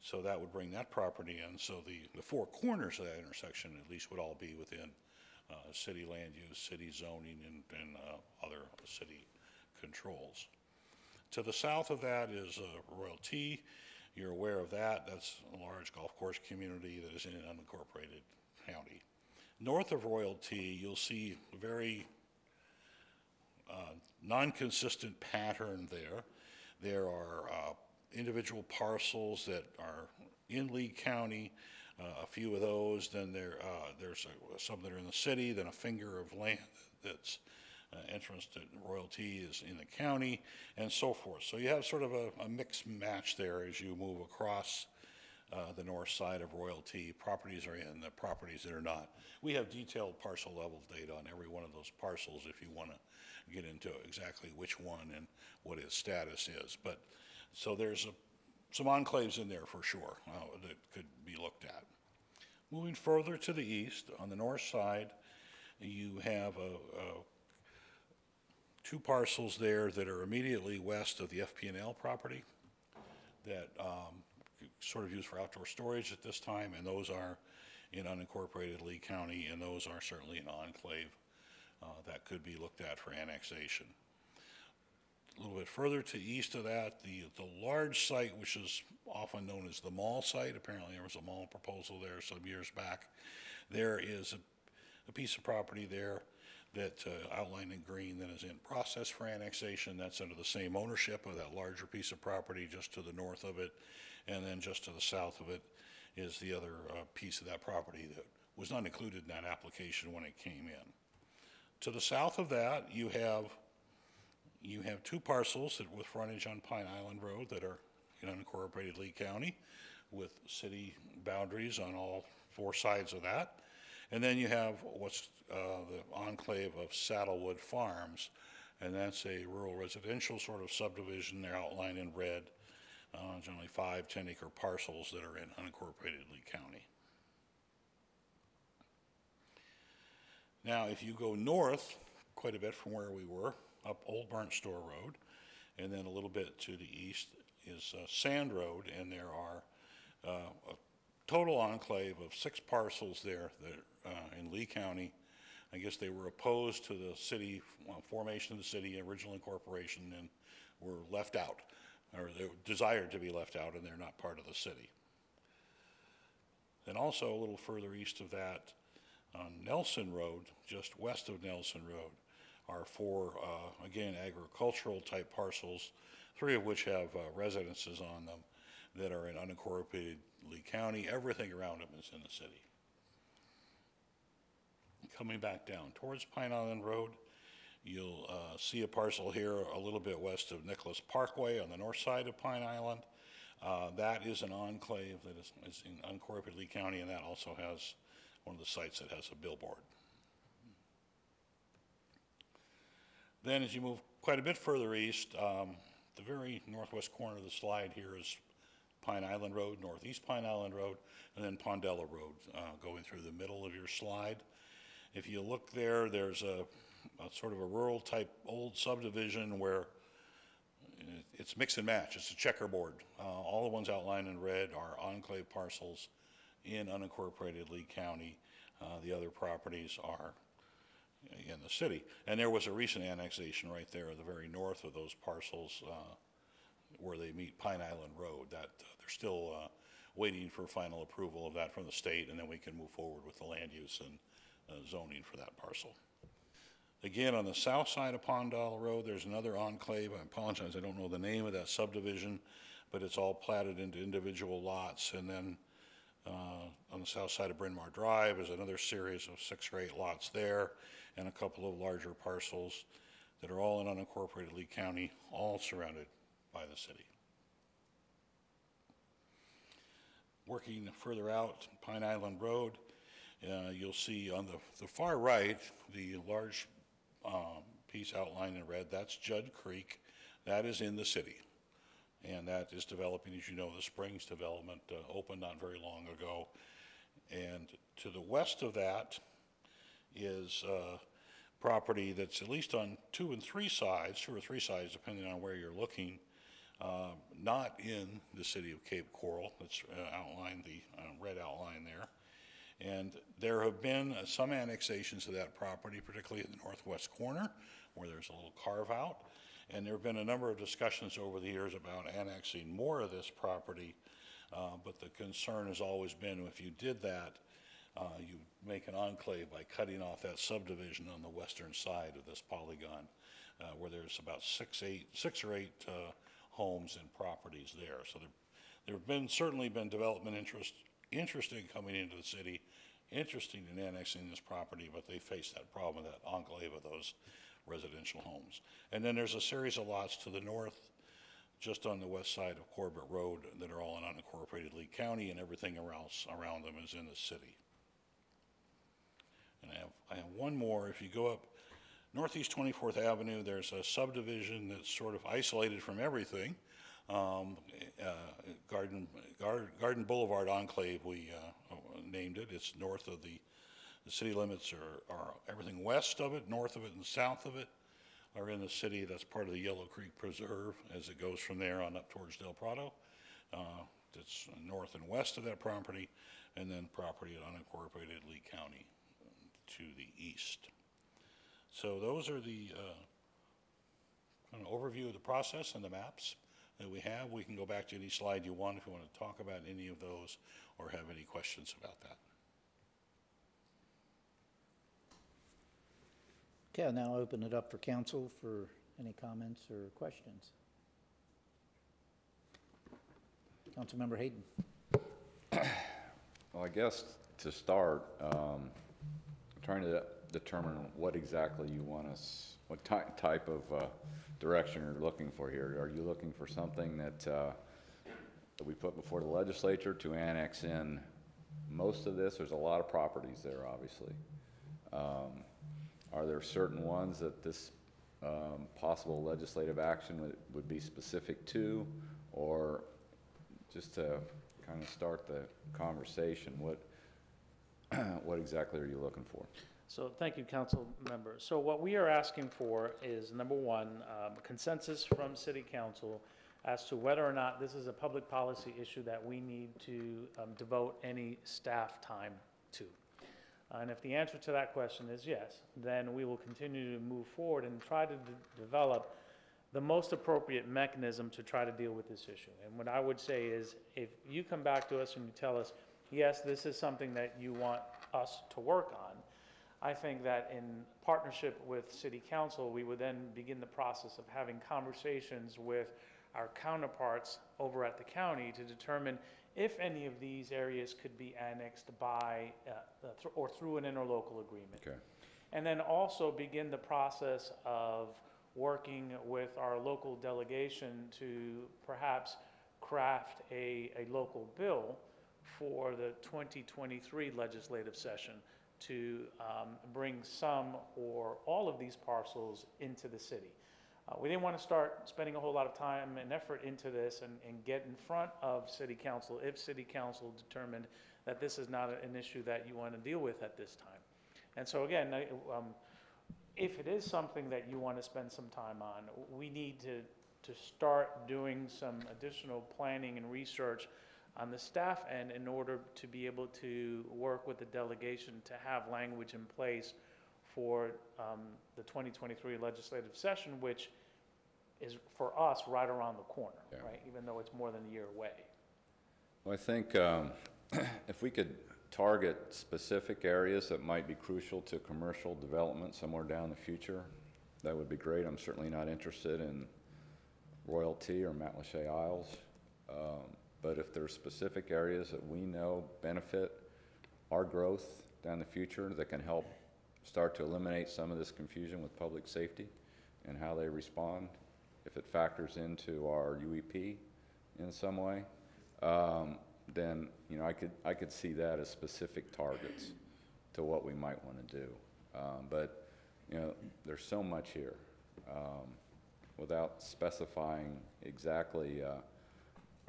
So that would bring that property in, so the, the four corners of that intersection at least would all be within uh, city land use, city zoning, and, and uh, other city controls. To the south of that is uh, Royal Tee. You're aware of that. That's a large golf course community that is in an unincorporated county. North of Royal Tee, you'll see a very uh, non-consistent pattern there. There are uh, individual parcels that are in Lee County, uh, a few of those, then there, uh, there's a- some that are in the city, then a finger of land that's uh, entrance to Royal Tee is in the county, and so forth. So you have sort of a, a mixed match there as you move across uh, the north side of Royal Tee. Properties are in, the properties that are not. We have detailed parcel level data on every one of those parcels if you want to get into exactly which one and what its status is. But, so there's a, some enclaves in there for sure uh, that could be looked at. Moving further to the east, on the north side, you have a, a two parcels there that are immediately west of the FP&L property that um, sort of used for outdoor storage at this time, and those are in unincorporated Lee County, and those are certainly an enclave uh, that could be looked at for annexation. A little bit further to east of that, the, the large site, which is often known as the mall site, apparently there was a mall proposal there some years back. There is a, a piece of property there that uh, outlined in green that is in process for annexation. That's under the same ownership of that larger piece of property just to the north of it. And then just to the south of it is the other uh, piece of that property that was not included in that application when it came in. To the south of that, you have you have two parcels that with frontage on Pine Island Road that are in unincorporated Lee County with city boundaries on all four sides of that. And then you have what's uh, the enclave of Saddlewood Farms, and that's a rural residential sort of subdivision. They're outlined in red, uh, generally five, 10 acre parcels that are in unincorporated Lee County. Now, if you go north quite a bit from where we were, up Old Burnt Store Road, and then a little bit to the east is uh, Sand Road, and there are uh, a total enclave of six parcels there that, uh, in Lee County. I guess they were opposed to the city, uh, formation of the city, original incorporation, and were left out, or they desired to be left out, and they're not part of the city. And also a little further east of that, on Nelson Road, just west of Nelson Road, are four, uh, again, agricultural type parcels, three of which have uh, residences on them that are in unincorporated Lee County. Everything around them is in the city. Coming back down towards Pine Island Road, you'll uh, see a parcel here a little bit west of Nicholas Parkway on the north side of Pine Island. Uh, That is an enclave that is is in unincorporated Lee County, and that also has one of the sites that has a billboard. Then as you move quite a bit further east, um, the very northwest corner of the slide here is Pine Island Road, northeast Pine Island Road, and then Pondella Road, uh, going through the middle of your slide. If you look there, there's a, a sort of a rural type old subdivision where it's mix and match, it's a checkerboard. Uh, all the ones outlined in red are enclave parcels in unincorporated Lee County. Uh, the other properties are in the city. And there was a recent annexation right there at the very north of those parcels uh, where they meet Pine Island Road. That, uh, they're still uh, waiting for final approval of that from the state, and then we can move forward with the land use and uh, zoning for that parcel. Again, on the south side of Pondella Road, there's another enclave. I apologize, I don't know the name of that subdivision, but it's all platted into individual lots. And then uh, on the south side of Bryn Mawr Drive is another series of six or eight lots there, and a couple of larger parcels that are all in unincorporated Lee County, all surrounded by the city. Working further out Pine Island Road, uh, you'll see on the, the far right, the large um, piece outlined in red, that's Judd Creek. That is in the city. And that is developing, as you know, the Springs development uh, opened not very long ago. And to the west of that is uh, property that's at least on two and three sides, two or three sides, depending on where you're looking, uh, not in the city of Cape Coral. That's uh, outlined, the uh, red outline there. And there have been uh, some annexations of that property, particularly in the northwest corner, where there's a little carve out. And there have been a number of discussions over the years about annexing more of this property. Uh, but the concern has always been if you did that, uh, you make an enclave by cutting off that subdivision on the western side of this polygon, uh, where there's about six, eight, six or eight uh, homes and properties there. So there, there have been certainly been development interest interested in coming into the city, interested in annexing this property, but they face that problem, that enclave of those residential homes. And then there's a series of lots to the north, just on the west side of Corbett Road, that are all in unincorporated Lee County, and everything else around them is in the city. And I have, I have one more. If you go up Northeast 24th Avenue, there's a subdivision that's sort of isolated from everything. Um, uh, Garden, Gar- Garden Boulevard Enclave, we uh, named it. It's north of the, the city limits are, are everything west of it, north of it, and south of it are in the city. That's part of the Yellow Creek Preserve as it goes from there on up towards Del Prado. Uh, It's north and west of that property, and then property in unincorporated Lee County um, to the east. So those are the uh, kind of overview of the process and the maps that we have. We can go back to any slide you want if you want to talk about any of those or have any questions about that. Okay, I'll now open it up for council for any comments or questions. Councilmember Hayden. Well, I guess to start, um, trying to determine what exactly you want us, what ty- type of uh, direction you're looking for here. Are you looking for something that, uh, that we put before the legislature to annex in most of this? There's a lot of properties there, obviously. Um, Are there certain ones that this um, possible legislative action would, would be specific to? Or just to kind of start the conversation, what, [clears throat] what exactly are you looking for? So thank you, council members. So what we are asking for is, number one, um, consensus from city council as to whether or not this is a public policy issue that we need to um, devote any staff time to. And if the answer to that question is yes, then we will continue to move forward and try to de- develop the most appropriate mechanism to try to deal with this issue. And what I would say is, if you come back to us and you tell us, yes, this is something that you want us to work on, I think that in partnership with city council, we would then begin the process of having conversations with our counterparts over at the county to determine if any of these areas could be annexed by, uh, uh, or through an interlocal agreement. Okay. And then also begin the process of working with our local delegation to perhaps craft a, a local bill for the 2023 legislative session to um, bring some or all of these parcels into the city. Uh, We didn't want to start spending a whole lot of time and effort into this and, and get in front of city council if city council determined that this is not an issue that you want to deal with at this time. And so again, um, if it is something that you want to spend some time on, we need to, to start doing some additional planning and research on the staff end in order to be able to work with the delegation to have language in place for um, the 2023 legislative session, which is for us right around the corner, Yeah. right? Even though it's more than a year away. Well, I think um, [clears throat] if we could target specific areas that might be crucial to commercial development somewhere down the future, that would be great. I'm certainly not interested in Royal Tee or Matlacha Isles. Um, But if there's specific areas that we know benefit our growth down the future that can help start to eliminate some of this confusion with public safety and how they respond, if it factors into our UEP in some way, um, then, you know, I could, I could see that as specific targets to what we might want to do. Um, But, you know, there's so much here. Um, Without specifying exactly uh,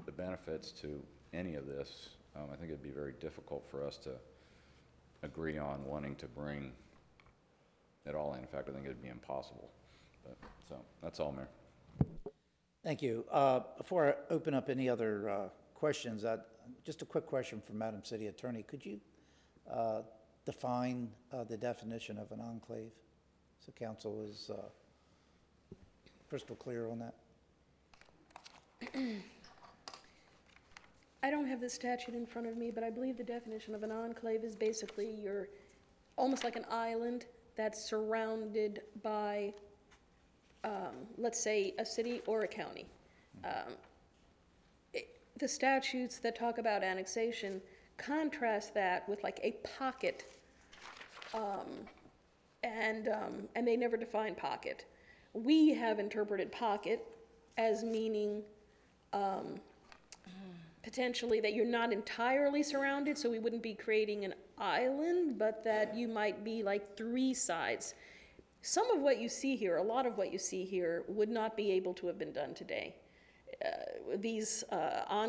the benefits to any of this, um, I think it'd be very difficult for us to agree on wanting to bring it all in. In fact, I think it'd be impossible. But, so, that's all, Mayor. Thank you. Uh, Before I open up any other uh, questions, I- just a quick question for Madam City Attorney. Could you uh, define uh, the definition of an enclave? So council is uh, crystal clear on that. [clears throat] I don't have the statute in front of me, but I believe the definition of an enclave is basically you're almost like an island that's surrounded by, um, let's say, a city or a county. Um, it- The statutes that talk about annexation contrast that with like a pocket, um, and, um, and they never define pocket. We have interpreted pocket as meaning, um, potentially that you're not entirely surrounded, so we wouldn't be creating an island, but that you might be like three sides. Some of what you see here, a lot of what you see here, would not be able to have been done today. Uh, These, uh,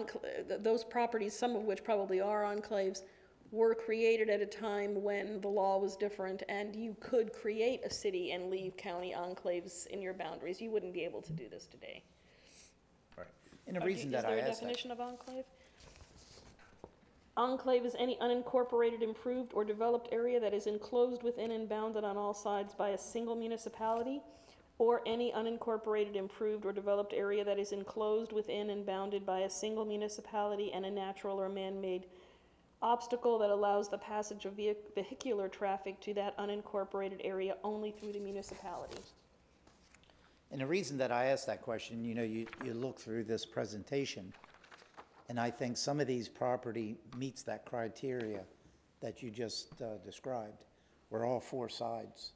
those properties, some of which probably are enclaves, were created at a time when the law was different, and you could create a city and leave county enclaves in your boundaries. You wouldn't be able to do this today. And the reason that I Is there a that, definition of enclave? Enclave is any unincorporated, improved, or developed area that is enclosed within and bounded on all sides by a single municipality, or any unincorporated, improved, or developed area that is enclosed within and bounded by a single municipality and a natural or man-made obstacle that allows the passage of vehic- vehicular traffic to that unincorporated area only through the municipality. And the reason that I asked that question, you know, you, you look through this presentation, and I think some of these property meets that criteria that you just uh, described, where all four sides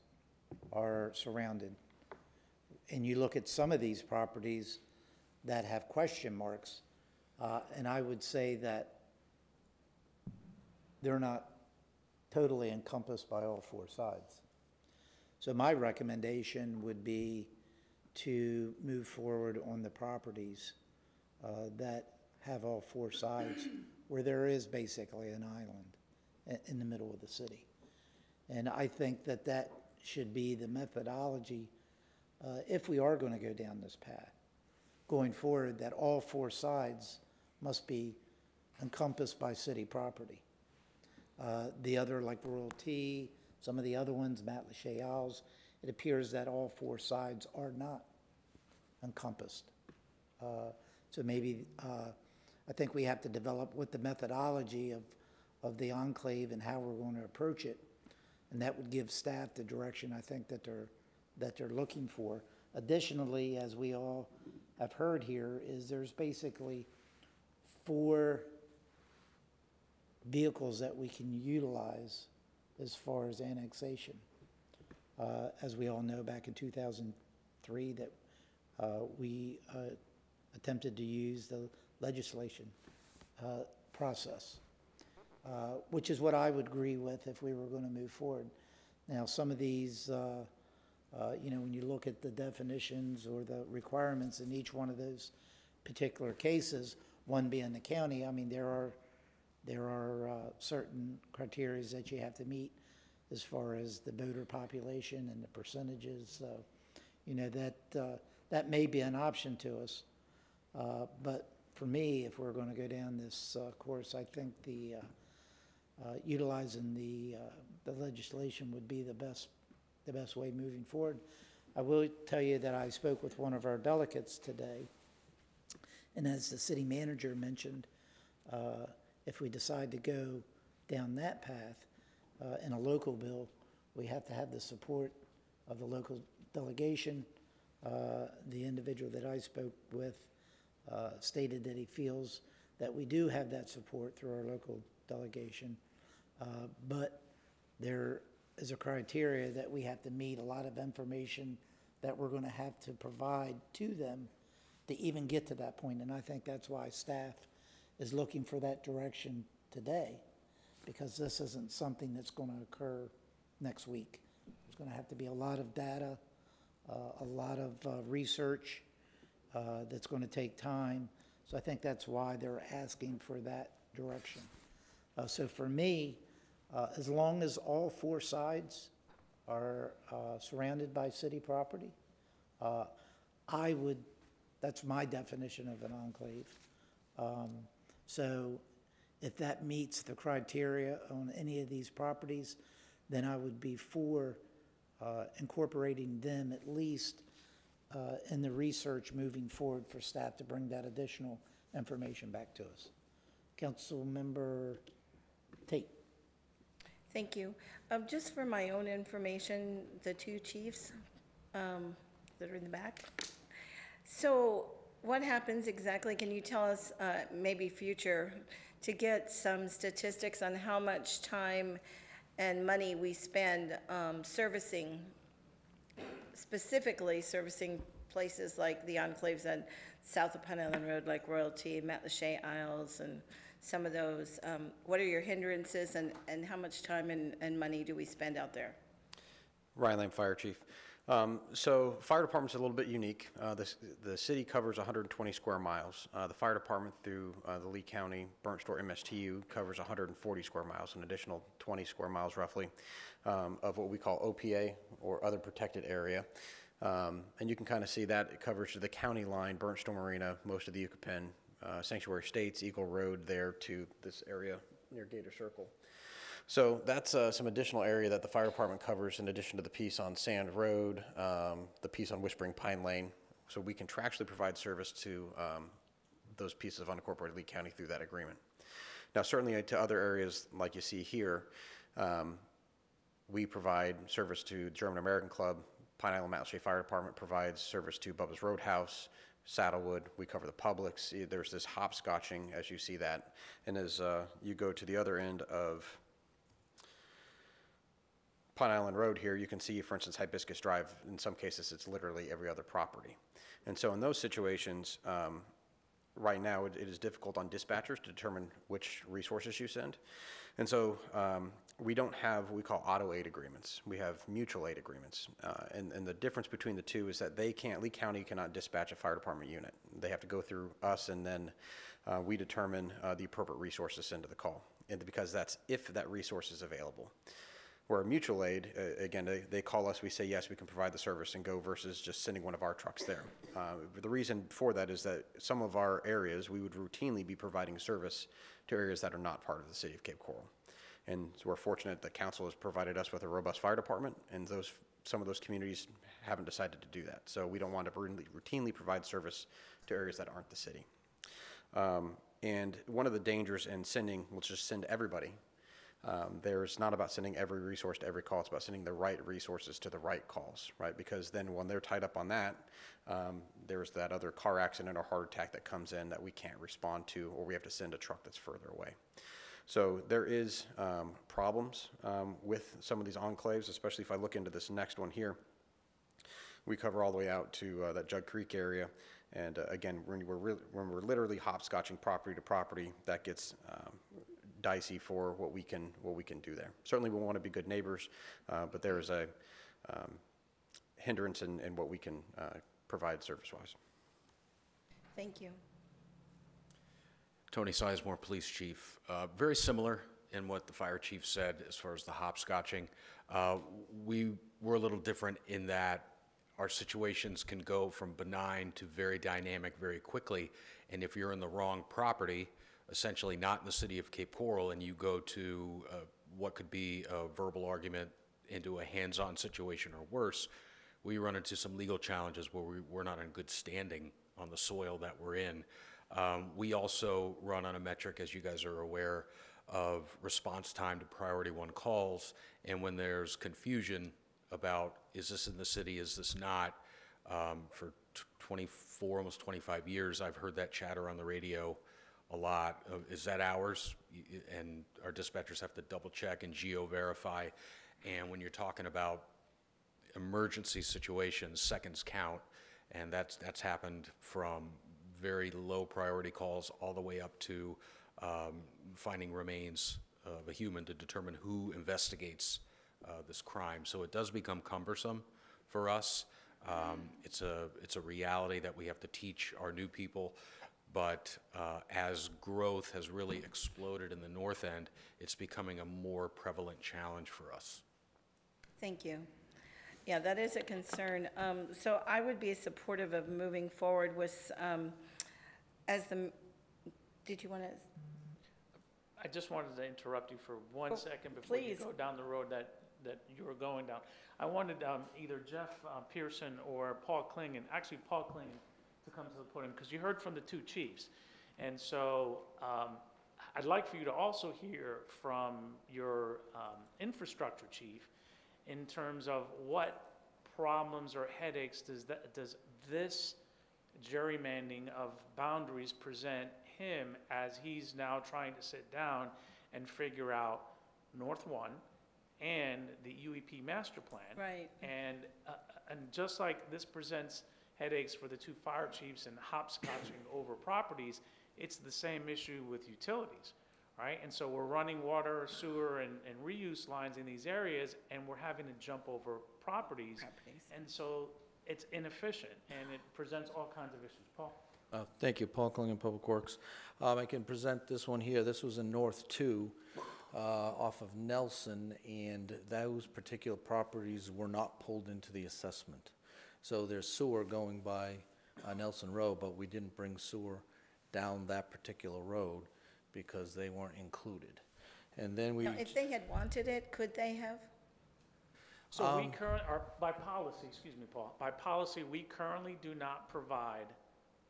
are surrounded. And you look at some of these properties that have question marks, uh, and I would say that they're not totally encompassed by all four sides. So my recommendation would be to move forward on the properties uh, that have all four sides, [clears throat] where there is basically an island i- in the middle of the city. And I think that that should be the methodology, uh, if we are going to go down this path, going forward, that all four sides must be encompassed by city property. Uh, The other, like Royal Tee, some of the other ones, Matlacha Isles, it appears that all four sides are not encompassed. Uh, So maybe, uh, I think we have to develop what the methodology of, of the enclave and how we're going to approach it. And that would give staff the direction I think that they're, that they're looking for. Additionally, as we all have heard here, is there's basically four vehicles that we can utilize as far as annexation. Uh, As we all know, back in 2003, that uh, we uh, attempted to use the legislation uh, process, uh, which is what I would agree with if we were going to move forward. Now, some of these, uh, you know, when you look at the definitions or the requirements in each one of those particular cases, one being the county, I mean, there are, there are certain criteria that you have to meet as far as the voter population and the percentages. So, you know, that, uh, that may be an option to us. Uh, But for me, if we're going to go down this uh, course, I think the, uh, uh, utilizing the, uh, the legislation would be the best, the best way moving forward. I will tell you that I spoke with one of our delegates today, and as the city manager mentioned, if we decide to go down that path uh, in a local bill, we have to have the support of the local delegation. Uh, The individual that I spoke with uh, stated that he feels that we do have that support through our local delegation, uh, but there is a criteria that we have to meet, a lot of information that we're going to have to provide to them to even get to that point. And I think that's why staff is looking for that direction today, because this isn't something that's going to occur next week. There's going to have to be a lot of data, uh, a lot of uh, research uh, that's going to take time. So I think that's why they're asking for that direction. Uh, So for me, uh, as long as all four sides are uh, surrounded by city property, I would, that's my definition of an enclave. Um, So if that meets the criteria on any of these properties, then I would be for uh, incorporating them at least uh, in the research moving forward for staff to bring that additional information back to us. Councilmember Tate. Thank you. Um, Just for my own information, the two chiefs um, that are in the back. So what happens exactly, can you tell us, uh, maybe future, to get some statistics on how much time and money we spend um, servicing, specifically servicing places like the enclaves on south of Pine Island Road, like Royal Tee, Matt Lachey Isles, and some of those? Um, What are your hindrances, and, and how much time and, and money do we spend out there? Lamb, Fire Chief. Um, So, fire department's a little bit unique. Uh, The, the city covers 120 square miles. Uh, The fire department through uh, the Lee County Burnt Store MSTU covers 140 square miles, an additional 20 square miles roughly um, of what we call OPA, or other protected area. Um, And you can kind of see that it covers the county line, Burnt Store Marina, most of the Yucatan, uh, Sanctuary States, Eagle Road there to this area near Gator Circle. So that's uh, some additional area that the fire department covers in addition to the piece on Sand Road, um, the piece on Whispering Pine Lane. So we contractually provide service to um, those pieces of unincorporated Lee County through that agreement. Now, certainly to other areas like you see here, um, we provide service to German American Club. Pine Island Matlacha Fire Department provides service to Bubba's Roadhouse, Saddlewood. We cover the Publix. Eh, There's this hopscotching as you see that. And as uh, you go to the other end of Pine Island Road here, you can see, for instance, Hibiscus Drive, in some cases, it's literally every other property. And so in those situations, um, right now, it it is difficult on dispatchers to determine which resources you send. And so um, we don't have what we call auto aid agreements. We have mutual aid agreements. Uh, And, and the difference between the two is that they can't, Lee County cannot dispatch a fire department unit. They have to go through us, and then uh, we determine uh, the appropriate resources to send to the call. And because that's if that resource is available. Where mutual aid, uh, again, they, they call us, we say, yes, we can provide the service and go versus just sending one of our trucks there. Uh, The reason for that is that some of our areas, we would routinely be providing service to areas that are not part of the city of Cape Coral. And so we're fortunate that council has provided us with a robust fire department, and those, some of those communities haven't decided to do that. So we don't want to routinely- provide service to areas that aren't the city. Um, And one of the dangers in sending, let's just send everybody, um, there's not about sending every resource to every call, it's about sending the right resources to the right calls, right? Because then when they're tied up on that, um, there's that other car accident or heart attack that comes in that we can't respond to, or we have to send a truck that's further away. So there is um, problems um, with some of these enclaves, especially if I look into this next one here. We cover all the way out to uh, that Jug Creek area. And uh, again, when we're, when we're literally hopscotching property to property, that gets um, dicey for what we can, what we can do there. Certainly, we want to be good neighbors, uh, but there is a um, hindrance in, in what we can uh, provide service-wise. Thank you. Tony Sizemore, Police Chief. Uh, Very similar in what the fire chief said as far as the hopscotching. Uh, We were a little different in that our situations can go from benign to very dynamic very quickly. And if you're in the wrong property, essentially not in the city of Cape Coral, and you go to uh, what could be a verbal argument into a hands-on situation or worse, we run into some legal challenges where we, we're not in good standing on the soil that we're in. Um, we also run on a metric, as you guys are aware, of response time to priority one calls. And when there's confusion about, is this in the city, is this not? Um, for t- 24, almost 25 years, I've heard that chatter on the radio a lot. of, Is that ours? And our dispatchers have to double check and geo-verify. And when you're talking about emergency situations, seconds count, and that's, that's happened from very low priority calls all the way up to um, finding remains of a human to determine who investigates uh, this crime. So it does become cumbersome for us. Um, It's a, it's a reality that we have to teach our new people, but uh, as growth has really exploded in the north end, it's becoming a more prevalent challenge for us. Thank you. Yeah, that is a concern. Um, So I would be supportive of moving forward with, um, as the, did you want to? I just wanted to interrupt you for one Oh, second before you go down the road that, that you were going down. I wanted um, either Jeff uh, Pearson or Paul Clinghan, actually Paul Clinghan, to come to the podium, because you heard from the two chiefs. And so um, I'd like for you to also hear from your um, infrastructure chief in terms of what problems or headaches does that, does this gerrymandering of boundaries present him as he's now trying to sit down and figure out North One and the UEP master plan. Right. And, uh, and just like this presents headaches for the two fire chiefs and hopscotching [laughs] over properties, it's the same issue with utilities, right? And so we're running water, sewer, and, and reuse lines in these areas, and we're having to jump over properties. And so it's inefficient, and it presents all kinds of issues. Paul? Uh, Thank you, Paul Clinghan, Public Works. Um, I can present this one here. This was in North Two, uh, off of Nelson, and those particular properties were not pulled into the assessment. So there's sewer going by uh, Nelson Road, but we didn't bring sewer down that particular road because they weren't included. And then we. Now, If they had wanted it, could they have? So we Um, current, or by policy, excuse me, Paul, by policy, we currently do not provide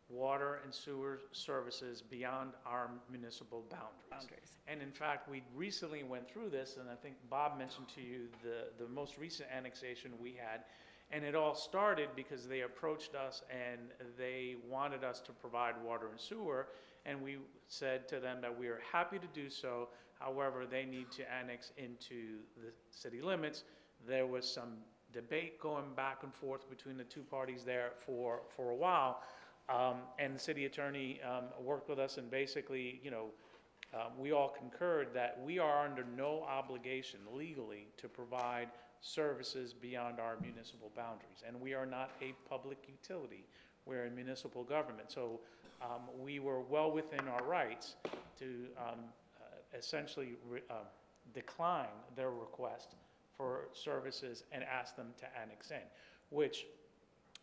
water and sewer services beyond our municipal boundaries. boundaries. And in fact, we recently went through this, and I think Bob mentioned to you the, the most recent annexation we had. And it all started because they approached us and they wanted us to provide water and sewer. And we said to them that we are happy to do so. However, they need to annex into the city limits. There was some debate going back and forth between the two parties there for, for a while. Um, and the city attorney, um, worked with us and basically, you know, um, we all concurred that we are under no obligation legally to provide services beyond our municipal boundaries. And we are not a public utility. We're a municipal government. So um, we were well within our rights to um, uh, essentially uh, decline their request for services and ask them to annex in, which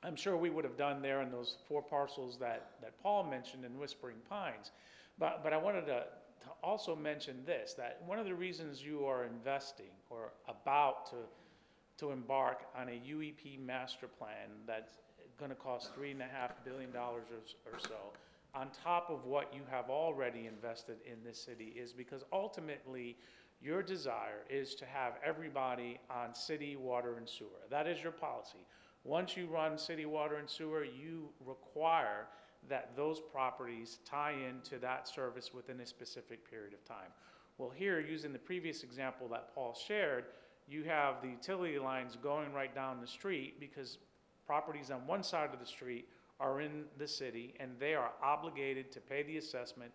I'm sure we would have done there in those four parcels that, that Paul mentioned in Whispering Pines. But, but I wanted to, to also mention this, that one of the reasons you are investing or about to, to embark on a UEP master plan that's gonna cost three and a half billion dollars or so, on top of what you have already invested in this city, is because ultimately, your desire is to have everybody on city water and sewer. That is your policy. Once you run city water and sewer, you require that those properties tie into that service within a specific period of time. Well, here, using the previous example that Paul shared, you have the utility lines going right down the street because properties on one side of the street are in the city and they are obligated to pay the assessment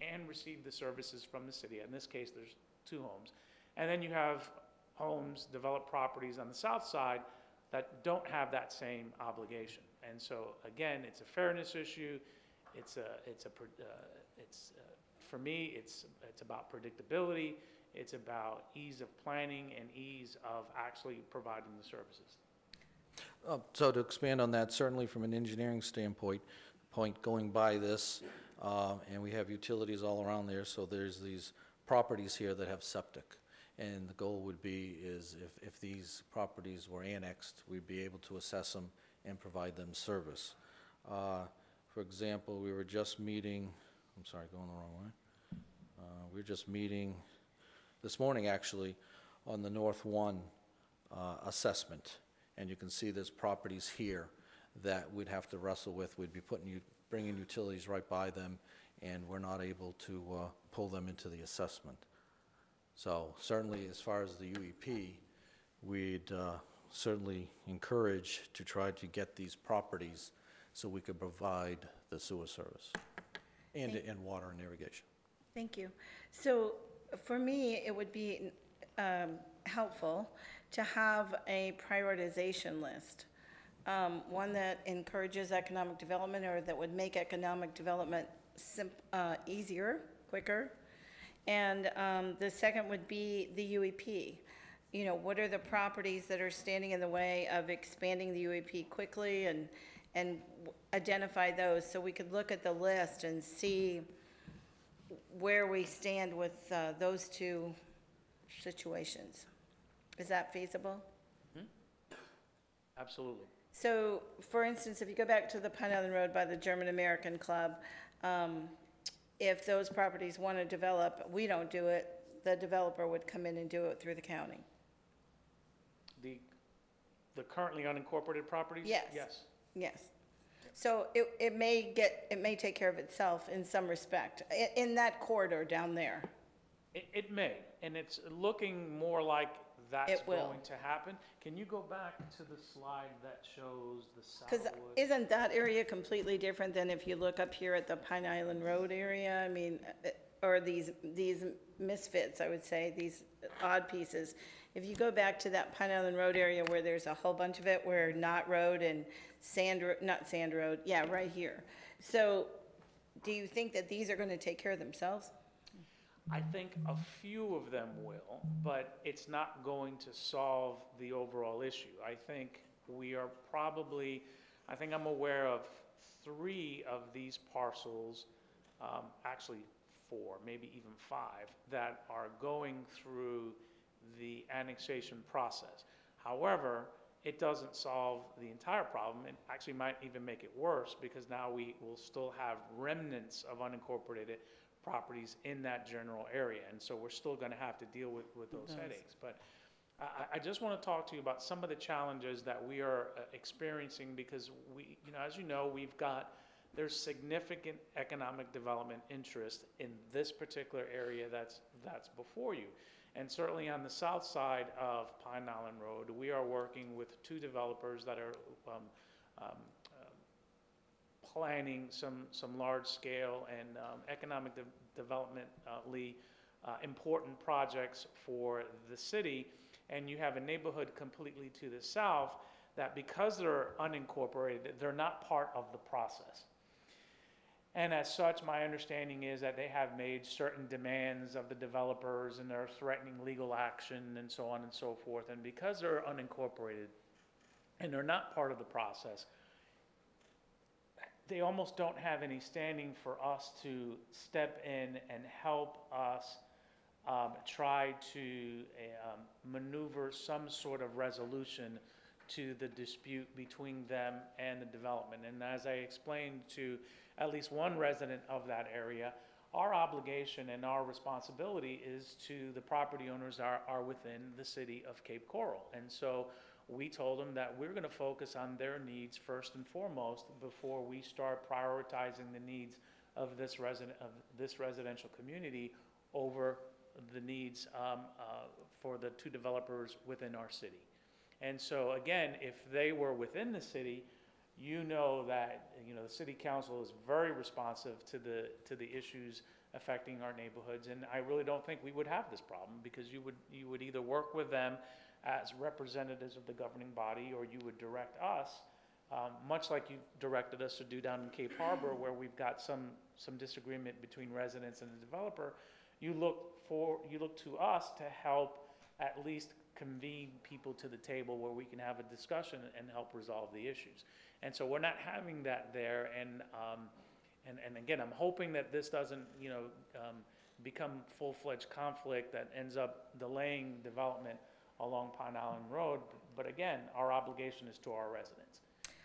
and receive the services from the city. In this case, there's two homes. And then you have homes, developed properties on the south side that don't have that same obligation. And so, again, it's a fairness issue. It's a, it's a, uh, it's, uh, for me, it's, it's about predictability. It's about ease of planning and ease of actually providing the services. Uh, So to expand on that, certainly from an engineering standpoint, point going by this, uh, and we have utilities all around there, so there's these properties here that have septic. And the goal would be is if, if these properties were annexed, we'd be able to assess them and provide them service. Uh, For example, we were just meeting, I'm sorry, going the wrong way. Uh, We were just meeting this morning, actually, on the North One uh, assessment. And you can see there's properties here that we'd have to wrestle with. We'd be putting, you, bringing utilities right by them, and we're not able to uh, pull them into the assessment. So certainly, as far as the UEP, we'd uh, certainly encourage to try to get these properties so we could provide the sewer service and, Thank- and water and irrigation. Thank you. So for me, it would be um, helpful to have a prioritization list. Um, One that encourages economic development or that would make economic development uh, easier, quicker. And um, the second would be the UEP. You know, what are the properties that are standing in the way of expanding the UEP quickly and, and identify those so we could look at the list and see where we stand with uh, those two situations. Is that feasible? Absolutely. So, for instance, if you go back to the Pine Island Road by the German American Club, um, if those properties want to develop, we don't do it, the developer would come in and do it through the county. The, the currently unincorporated properties? Yes. Yes. Yes. So it, it may get, it may take care of itself in some respect, in, in that corridor down there. It, it may, and it's looking more like that's It will. going to happen. Can you go back to the slide that shows the Because Southwood? isn't that area completely different than if you look up here at the Pine Island Road area? I mean, uh, or these, these misfits, I would say, these odd pieces. If you go back to that Pine Island Road area where there's a whole bunch of it, where Knott Road and Sand, Ro- not Sand Road, yeah, right here. So do you think that these are going to take care of themselves? I think a few of them will, but it's not going to solve the overall issue. I think we are probably, I think I'm aware of three of these parcels, um, actually four, maybe even five, that are going through the annexation process. However, it doesn't solve the entire problem. It actually might even make it worse because now we will still have remnants of unincorporated properties in that general area. And so we're still going to have to deal with, with those headaches. But I, I- I just want to talk to you about some of the challenges that we are uh, experiencing because we, you know, as you know, we've got, there's significant economic development interest in this particular area that's, that's before you. And certainly on the south side of Pine Island Road, we are working with two developers that are um, um, uh, planning some, some large-scale and um, economic de- developmentally uh, important projects for the city. And you have a neighborhood completely to the south that because they're unincorporated, they're not part of the process. And as such, my understanding is that they have made certain demands of the developers and they're threatening legal action and so on and so forth. And because they're unincorporated and they're not part of the process, they almost don't have any standing for us to step in and help us um, try to um, maneuver some sort of resolution to the dispute between them and the development. And as I explained to at least one resident of that area, our obligation and our responsibility is to the property owners are, are within the city of Cape Coral. And so we told them that we're going to focus on their needs first and foremost before we start prioritizing the needs of this resident, of this residential community over the needs um, uh, for the two developers within our city. And so again, if they were within the city, you know that, you know, the city council is very responsive to the, to the issues affecting our neighborhoods. And I really don't think we would have this problem because you would, you would either work with them as representatives of the governing body or you would direct us, um, much like you directed us to do down in Cape Harbor where we've got some, some disagreement between residents and the developer. You look for, you look to us to help at least convene people to the table where we can have a discussion and help resolve the issues. And so we're not having that there, and, um, and, and again, I'm hoping that this doesn't, you know, um, become full-fledged conflict that ends up delaying development along Pine Island Road, but again, our obligation is to our residents.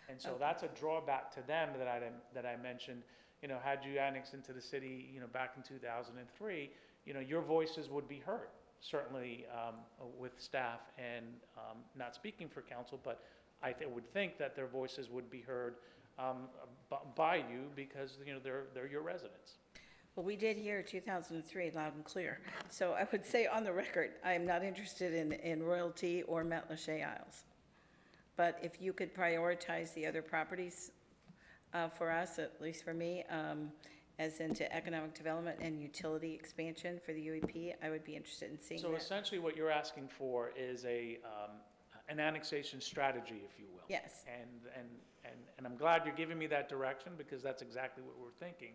And so Okay. that's a drawback to them that I, that I mentioned, you know, had you annexed into the city, you know, back in two thousand and three, you know, your voices would be heard, certainly, um, with staff and, um, not speaking for council, but I th- would think that their voices would be heard, um, b- by you because, you know, they're, they're your residents. Well, we did hear 2003 loud and clear. So I would say on the record, I am not interested in, in Royal Tee or Matlacha Isles. But if you could prioritize the other properties uh, for us, at least for me, um, as into economic development and utility expansion for the UEP, I would be interested in seeing So that. essentially, what you're asking for is a, um, an annexation strategy, if you will. Yes. And, and, and, and I'm glad you're giving me that direction, because that's exactly what we're thinking.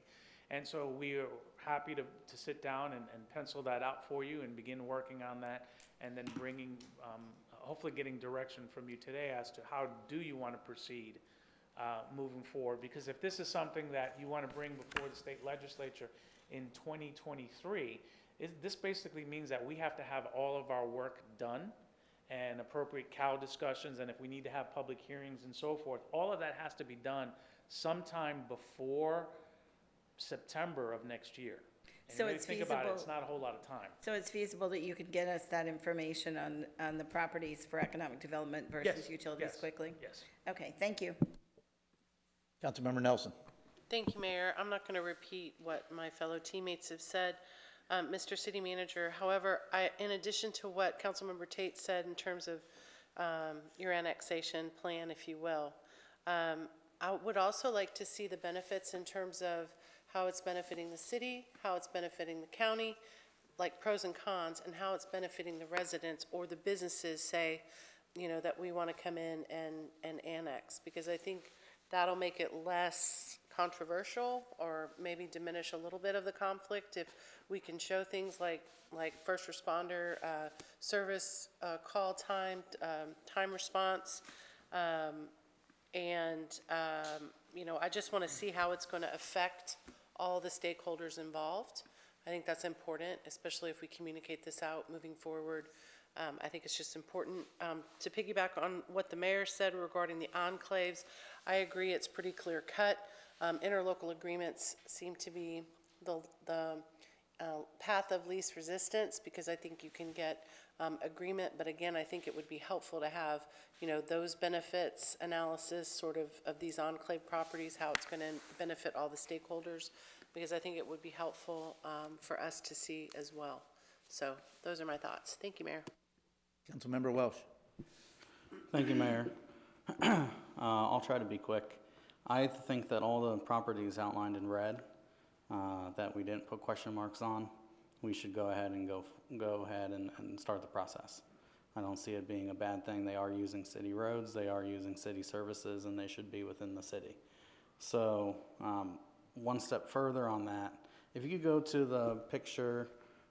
And so we are happy to, to sit down and, and pencil that out for you and begin working on that, and then bringing, um, hopefully getting direction from you today as to how do you want to proceed uh, moving forward. Because if this is something that you want to bring before the state legislature in 2023, it- this basically means that we have to have all of our work done and appropriate cow discussions, and if we need to have public hearings and so forth, all of that has to be done sometime before September of next year. And So it's think about it, it's not a whole lot of time. So it's feasible that you could get us that information on, on the properties for economic development versus Yes, utilities yes, quickly? Yes. Okay, thank you. Councilmember Nelson. Thank you, Mayor. I'm not going to repeat what my fellow teammates have said. Um, Mr. City Manager, however, I, in addition to what Councilmember Tate said in terms of um, your annexation plan, if you will, um, I would also like to see the benefits in terms of how it's benefiting the city, how it's benefiting the county, like pros and cons, and how it's benefiting the residents or the businesses, say, you know, that we want to come in and, and annex, because I think that'll make it less controversial or maybe diminish a little bit of the conflict if we can show things like, like first responder, uh, service, uh, call time, um, time response. Um, and, um, you know, I just want to see how it's going to affect all the stakeholders involved. I think that's important, especially if we communicate this out moving forward. Um, I think it's just important. Um, to piggyback on what the mayor said regarding the enclaves, I agree, it's pretty clear cut. Um, interlocal agreements seem to be the, the, uh, path of least resistance because I think you can get, um, agreement. But again, I think it would be helpful to have, you know, those benefits analysis sort of, of these enclave properties, how it's gonna benefit all the stakeholders. Because I think it would be helpful, um, for us to see as well. So those are my thoughts. Thank you, Mayor. Councilmember Welsh. Thank you, Mayor. [clears throat] Uh, I'll try to be quick. I think that all the properties outlined in red, uh, that we didn't put question marks on, we should go ahead and go, go ahead and, and start the process. I don't see it being a bad thing. They are using city roads, they are using city services, and they should be within the city. So, um, one step further on that, if you could go to the picture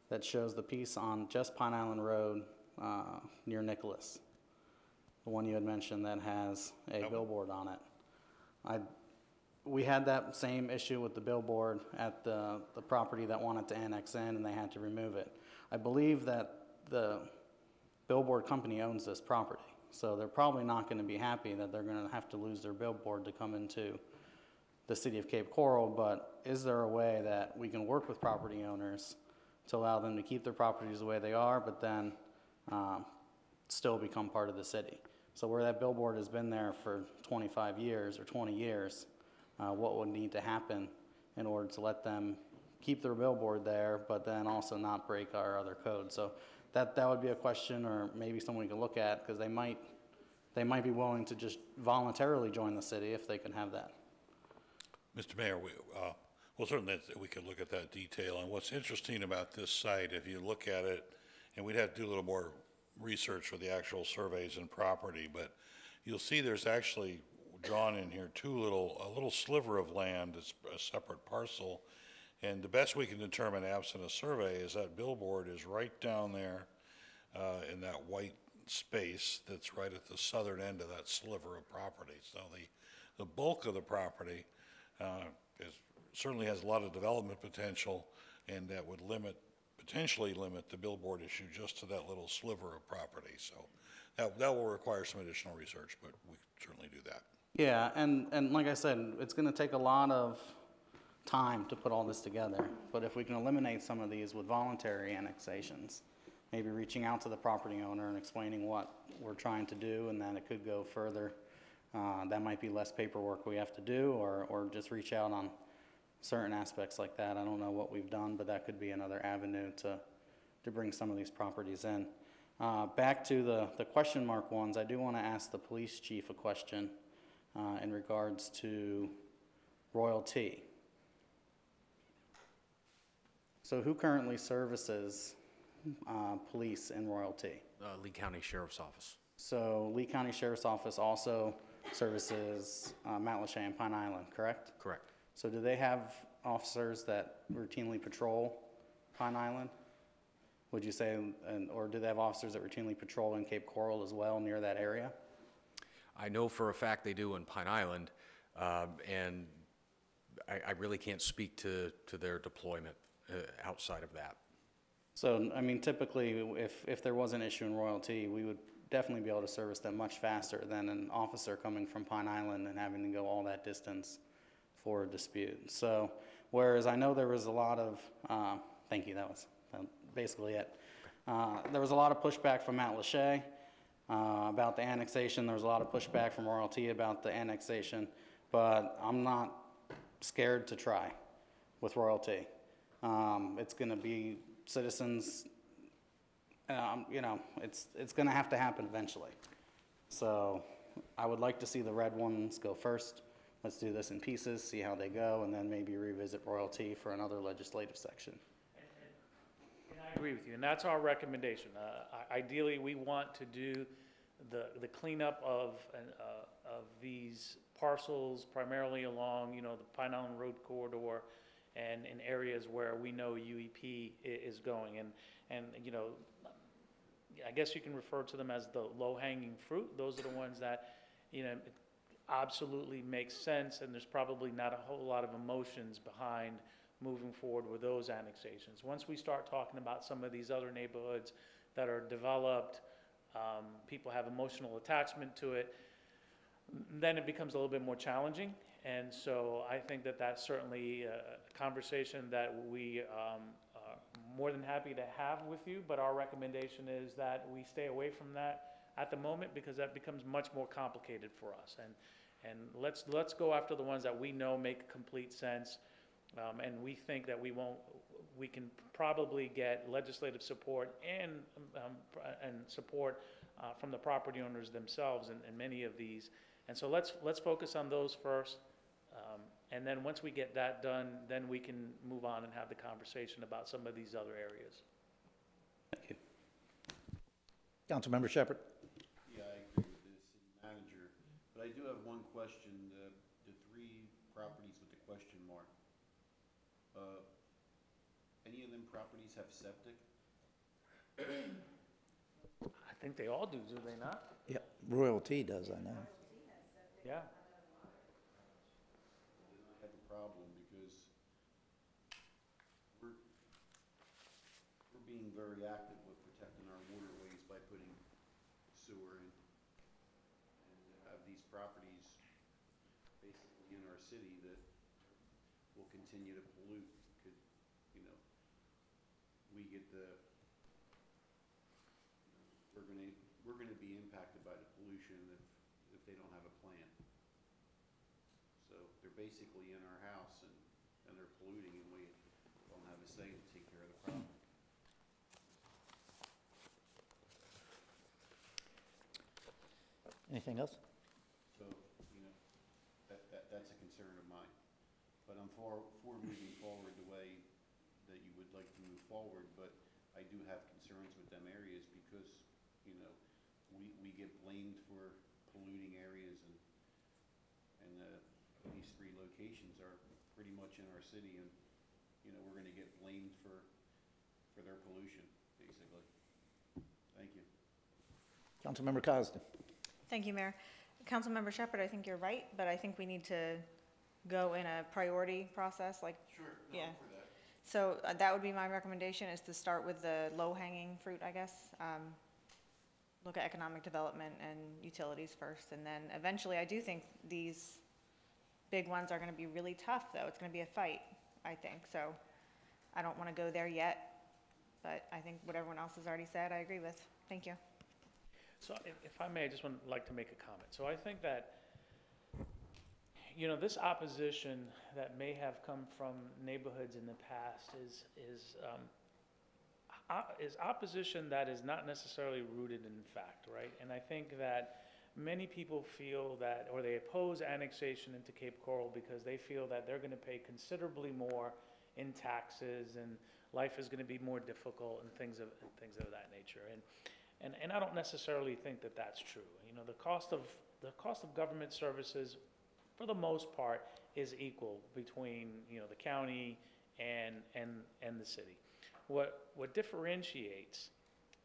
that shows the piece on just Pine Island Road uh, near Nicholas, the one you had mentioned that has a billboard on it. I, we had that same issue with the billboard at the, the property that wanted to annex in and they had to remove it. I believe that the billboard company owns this property, so they're probably not gonna be happy that they're gonna have to lose their billboard to come into the city of Cape Coral, but is there a way that we can work with property owners to allow them to keep their properties the way they are, but then, um, still become part of the city? So where that billboard has been there for twenty-five years or twenty years, uh, what would need to happen in order to let them keep their billboard there, but then also not break our other code? So that, that would be a question, or maybe someone could look at, because they might, they might be willing to just voluntarily join the city if they can have that. Mr. Mayor, we, uh, well, certainly we could look at that detail. And what's interesting about this site, if you look at it, and we'd have to do a little more research for the actual surveys and property, but you'll see there's actually drawn in here two little, a little sliver of land, it's a separate parcel. And the best we can determine absent a survey is that billboard is right down there, uh, in that white space that's right at the southern end of that sliver of property. So the, the bulk of the property, uh, is, certainly has a lot of development potential, and that would limit, potentially limit the billboard issue just to that little sliver of property. So that, that will require some additional research, but we certainly do that. Yeah, and, and like I said, it's gonna take a lot of time to put all this together. But if we can eliminate some of these with voluntary annexations, maybe reaching out to the property owner and explaining what we're trying to do and that it could go further, uh, that might be less paperwork we have to do, or, or just reach out on certain aspects like that. I don't know what we've done, but that could be another avenue to, to bring some of these properties in. Uh, back to the, the question mark ones, I do want to ask the police chief a question uh, in regards to Royal Tee. So who currently services uh, police in Royal Tee? Uh, Lee County Sheriff's Office. So Lee County Sheriff's Office also services uh, Matlacha and Pine Island, correct? Correct. So do they have officers that routinely patrol Pine Island? Would you say, and, or do they have officers that routinely patrol in Cape Coral as well, near that area? I know for a fact they do in Pine Island, um, and I, I really can't speak to, to their deployment uh, outside of that. So, I mean, typically, if, if there was an issue in Royal Tee, we would definitely be able to service them much faster than an officer coming from Pine Island and having to go all that distance for a dispute. So, whereas I know there was a lot of, uh, thank you, that was basically it. Uh, there was a lot of pushback from Matlacha uh, about the annexation. There was a lot of pushback from Royal Tee about the annexation, but I'm not scared to try with Royal Tee. Um, it's going to be citizens, um, you know, it's, it's going to have to happen eventually. So I would like to see the red ones go first. Let's do this in pieces, see how they go, and then maybe revisit Royal Tee for another legislative section. I agree with you, and that's our recommendation. Uh, Ideally, we want to do the, the cleanup of, uh, of these parcels primarily along, you know, the Pine Island Road corridor and in areas where we know UEP is going. And, and, you know, I guess you can refer to them as the low-hanging fruit. Those are the ones that, you know, absolutely makes sense, and there's probably not a whole lot of emotions behind moving forward with those annexations. Once we start talking about some of these other neighborhoods that are developed, um, people have emotional attachment to it, then it becomes a little bit more challenging. And so I think that that's certainly a conversation that we um, are more than happy to have with you, but our recommendation is that we stay away from that at the moment because that becomes much more complicated for us. And, and let's, let's go after the ones that we know make complete sense. Um, and we think that we won't, we can probably get legislative support and, um, and support uh, from the property owners themselves in many of these. And so let's, let's focus on those first. Um, and then once we get that done, then we can move on and have the conversation about some of these other areas. Thank you. Councilmember Sheppard. Yeah, I agree with the city manager, but I do have one question. The, the three properties with the question mark, Uh, any of them properties have septic? I think they all do, do they not? Yep, Royal Tee does, I know. Yeah. I have a problem because we're, we're being very active with protecting our waterways by putting sewer in. And have these properties basically in our city that will continue to pollute, could, you know, we get the, we're gonna, we're gonna be impacted by the pollution if, if they don't have a plan. So they're basically in our house and, and they're polluting and we don't have a say to take care of the problem. Anything else? So, you know, that, that, that's a concern of mine. But I'm for, for moving forward the way that you would like to move forward, but I do have concerns with them areas because, you know, we, we get blamed for polluting areas and, and, uh, these three locations are pretty much in our city and, you know, we're gonna get blamed for, for their pollution, basically. Thank you. Councilmember Cosden. Thank you, Mayor. Councilmember Sheppard, I think you're right, but I think we need to go in a priority process, like. Sure, Yeah. So uh, that would be my recommendation, is to start with the low-hanging fruit, I guess. Um, Look at economic development and utilities first, and then eventually, I do think these big ones are gonna be really tough, though. It's gonna be a fight, I think, so I don't wanna go there yet, but I think what everyone else has already said, I agree with. Thank you. So if, if I may, I just would like to make a comment. So I think that, you know, this opposition that may have come from neighborhoods in the past is, is, um, is opposition that is not necessarily rooted in fact, right? And I think that many people feel that, or they oppose annexation into Cape Coral because they feel that they're gonna pay considerably more in taxes and life is gonna be more difficult and things of, and things of that nature. And, and, and I don't necessarily think that that's true. You know, the cost of, the cost of government services, for the most part, is equal between, you know, the county and, and, and the city. What, what differentiates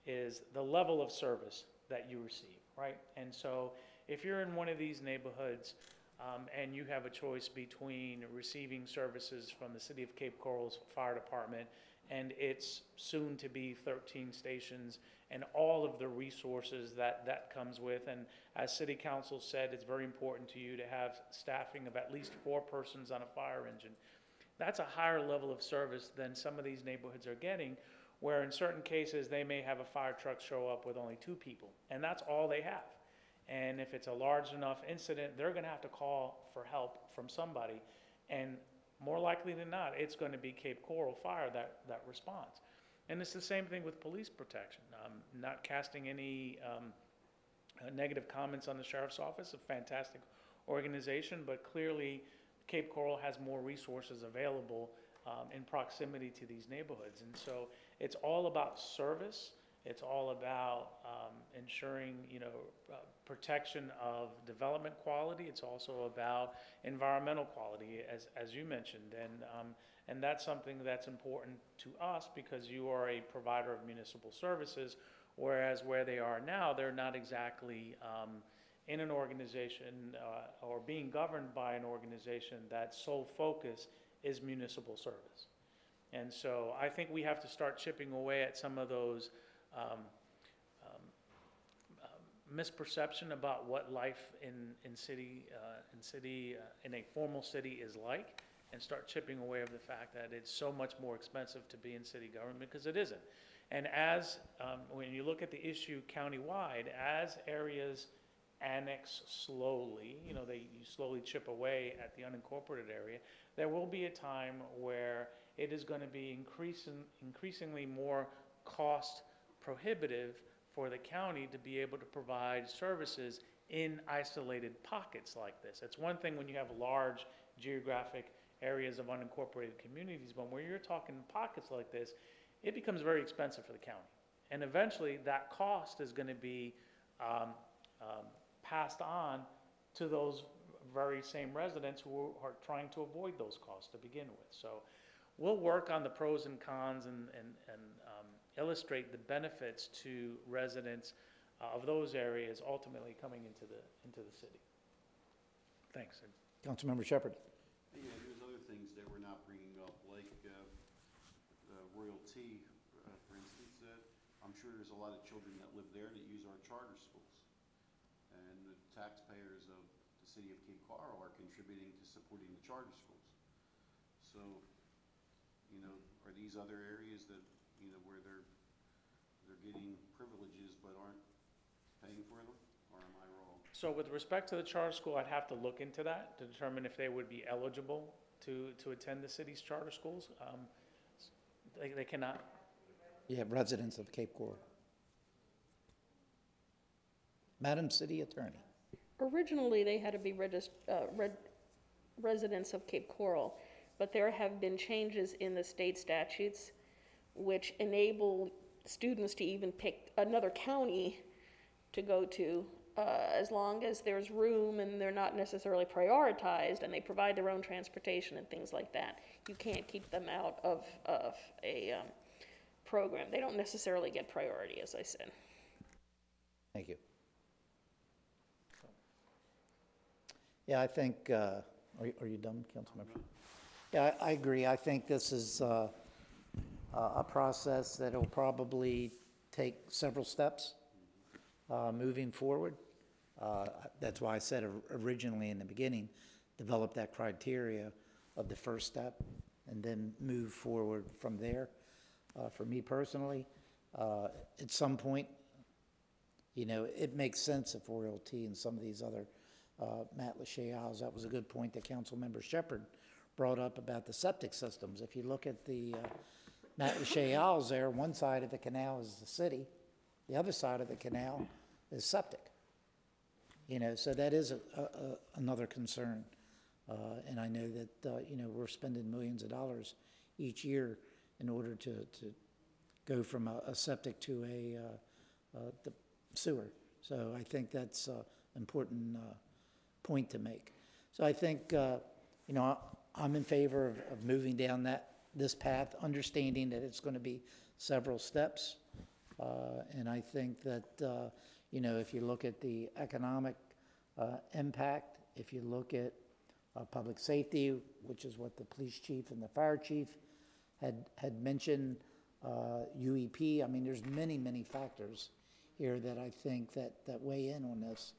is the level of service that you receive, right? And so if you're in one of these neighborhoods um, and you have a choice between receiving services from the City of Cape Coral's Fire Department and its soon-to-be 13 stations and all of the resources that that comes with. And as City Council said, it's very important to you to have staffing of at least four persons on a fire engine. That's a higher level of service than some of these neighborhoods are getting, where in certain cases, they may have a fire truck show up with only two people, and that's all they have. And if it's a large enough incident, they're gonna have to call for help from somebody. And more likely than not, it's gonna be Cape Coral Fire that, that responds. And it's the same thing with police protection. Um, not casting any, um, uh, negative comments on the sheriff's office, a fantastic organization, but clearly Cape Coral has more resources available um, in proximity to these neighborhoods. And so it's all about service. It's all about um, ensuring, you know, uh, protection of development quality. It's also about environmental quality, as, as you mentioned. And, um, and that's something that's important to us because you are a provider of municipal services, whereas where they are now, they're not exactly um, in an organization uh, or being governed by an organization that sole focus is municipal service. And so I think we have to start chipping away at some of those um, um, um, misperception about what life in, in city, uh, in city, uh, in a formal city is like, and start chipping away of the fact that it's so much more expensive to be in city government, because it isn't. And as, um, when you look at the issue countywide, as areas annex slowly, you know, they, you slowly chip away at the unincorporated area, there will be a time where it is going to be increasing, increasingly more cost prohibitive for the county to be able to provide services in isolated pockets like this. It's one thing when you have large geographic areas of unincorporated communities, but where you're talking pockets like this, it becomes very expensive for the county. And eventually, that cost is going to be um, um, passed on to those very same residents who are trying to avoid those costs to begin with. So we'll work on the pros and cons and, and, and um, illustrate the benefits to residents uh, of those areas ultimately coming into the, into the city. Thanks. Councilmember Sheppard. Yeah, there's other things that we're not bringing up, like uh, uh, Royal Tee, uh, for instance. uh, I'm sure there's a lot of children that live there that use our charter schools. And the taxpayers of the city of Cape Coral are contributing to supporting the charter schools. So, you know, are these other areas that, you know, where they're, they're getting privileges but aren't paying for them? Or am I wrong? So with respect to the charter school, I'd have to look into that to determine if they would be eligible to, to attend the city's charter schools. Um, They, they cannot, You have residents of Cape Coral. Madam City Attorney. Originally, they had to be uh, red- residents of Cape Coral, but there have been changes in the state statutes which enable students to even pick another county to go to, uh, as long as there's room and they're not necessarily prioritized and they provide their own transportation and things like that. You can't keep them out of, of a um, program. They don't necessarily get priority, as I said. Thank you. Yeah, I think, uh, are you- are you done, Councilmember? Yeah, I I agree. I think this is uh, a a process that'll probably take several steps uh, moving forward. Uh, That's why I said originally in the beginning, develop that criteria of the first step and then move forward from there. Uh, For me personally, uh, at some point, you know, it makes sense if Royal Tee and some of these other, uh, Matlacha Isles, that was a good point that Councilmember Sheppard brought up about the septic systems. If you look at the, uh, Matlacha Isles there, one side of the canal is the city, the other side of the canal is septic. You know, so that is a, a- another concern. Uh, and I know that, uh, you know, we're spending millions of dollars each year in order to, to go from a, a septic to a, uh, uh, the sewer. So I think that's an important uh, point to make. So I think, uh, you know, I'm in favor of, of moving down that, this path, understanding that it's going to be several steps. Uh, And I think that, uh, you know, if you look at the economic uh, impact, if you look at uh, public safety, which is what the police chief and the fire chief had, had mentioned, uh, UEP, I mean, there's many, many factors here that I think that, that weigh in on this.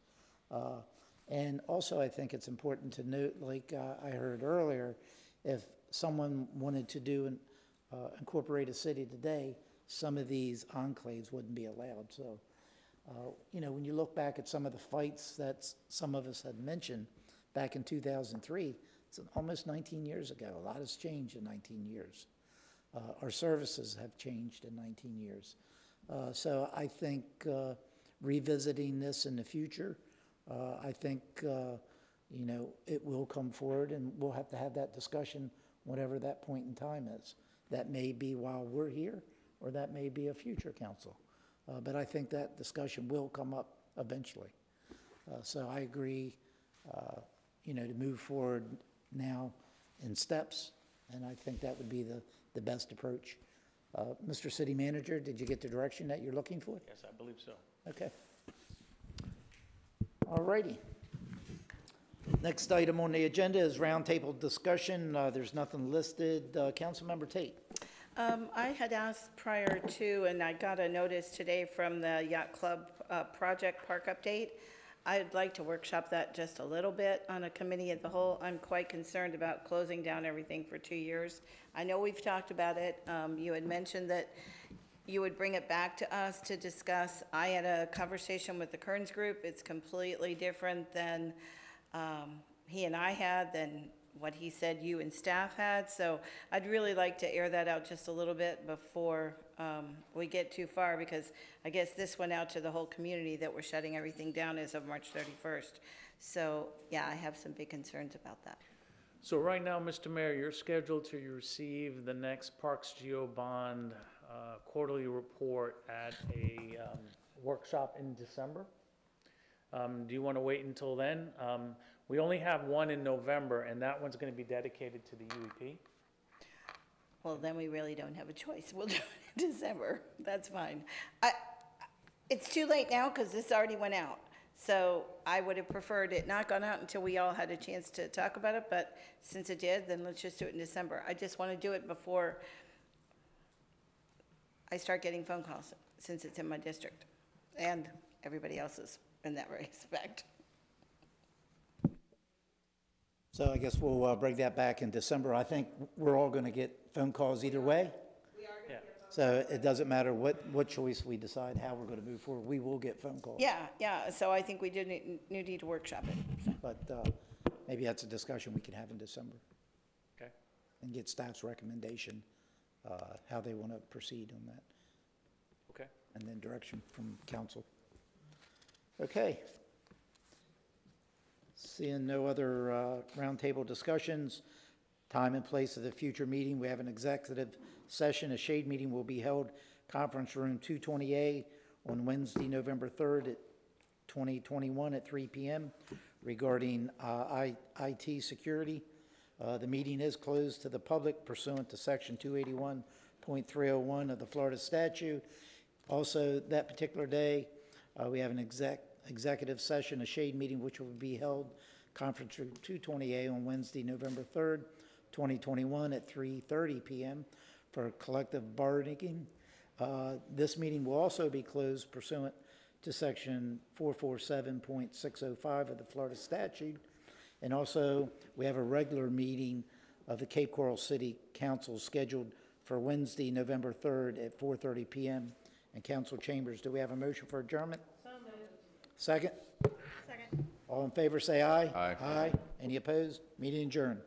Uh, And also, I think it's important to note, like uh, I heard earlier, if someone wanted to do, an- uh, incorporate a city today, some of these enclaves wouldn't be allowed, so. uh, You know, when you look back at some of the fights that some of us had mentioned back in 2003, it's almost 19 years ago. A lot has changed in 19 years. Uh, Our services have changed in 19 years. Uh, So I think uh, revisiting this in the future, I think, you know, it will come forward and we'll have to have that discussion whatever that point in time is. That may be while we're here, or that may be a future council. Uh, But I think that discussion will come up eventually. Uh, So I agree, uh, you know, to move forward now in steps, and I think that would be the, the best approach. Uh, Mr. City Manager, did you get the direction that you're looking for? yes, I believe so. Okay. All righty. Next item on the agenda is roundtable discussion. Uh, There's nothing listed. Uh, Councilmember Tate. Um, I had asked prior to, and I got a notice today from the Yacht Club uh, Project Park Update. I'd like to workshop that just a little bit on a committee of the whole. I'm quite concerned about closing down everything for two years. I know we've talked about it. Um, You had mentioned that you would bring it back to us to discuss. I had a conversation with the Kearns Group. It's completely different than um, he and I had, than what he said you and staff had. So I'd really like to air that out just a little bit before um, we get too far, because I guess this went out to the whole community that we're shutting everything down as of March 31st. So, yeah, I have some big concerns about that. So right now, Mr. Mayor, you're scheduled to receive the next Parks Geo Bond uh, quarterly report at a um, workshop in December. Um, Do you want to wait until then? We only have one in November, and that one's going to be dedicated to the UEP. Well, then we really don't have a choice. We'll [laughs] do it in December. That's fine. I, it's too late now because this already went out. So I would have preferred it not gone out until we all had a chance to talk about it, but since it did, then let's just do it in December. I just want to do it before I start getting phone calls, since it's in my district, and everybody else's in that [laughs] respect. So I guess we'll uh, break that back in December. I think we're all going to get phone calls either way. We are, Yeah. So it doesn't matter what, what choice we decide, how we're going to move forward, we will get phone calls. Yeah, yeah, so I think we do need, need to workshop it. But uh, maybe that's a discussion we can have in December Okay. and get staff's recommendation, uh, how they want to proceed on that, Okay. and then direction from council. Okay. Seeing no other uh, roundtable discussions, time and place of the future meeting, we have an executive session. A shade meeting will be held conference room 220A on Wednesday, November 3rd at 2021 at 3 PM regarding uh, I- IT security. Uh, The meeting is closed to the public pursuant to Section 281.301 of the Florida statute. Also, that particular day, uh, we have an exec, executive session, a shade meeting, which will be held conference room 220A on Wednesday, November 3rd, 2021 at 3:30 PM for collective bargaining. Uh, This meeting will also be closed pursuant to Section 447.605 of the Florida statute. And also, we have a regular meeting of the Cape Coral City Council scheduled for Wednesday, November 3rd at 4:30 PM in council chambers. Do we have a motion for adjournment? Second? Second. All in favor, say aye. Aye. Aye. Any opposed? Meeting adjourned.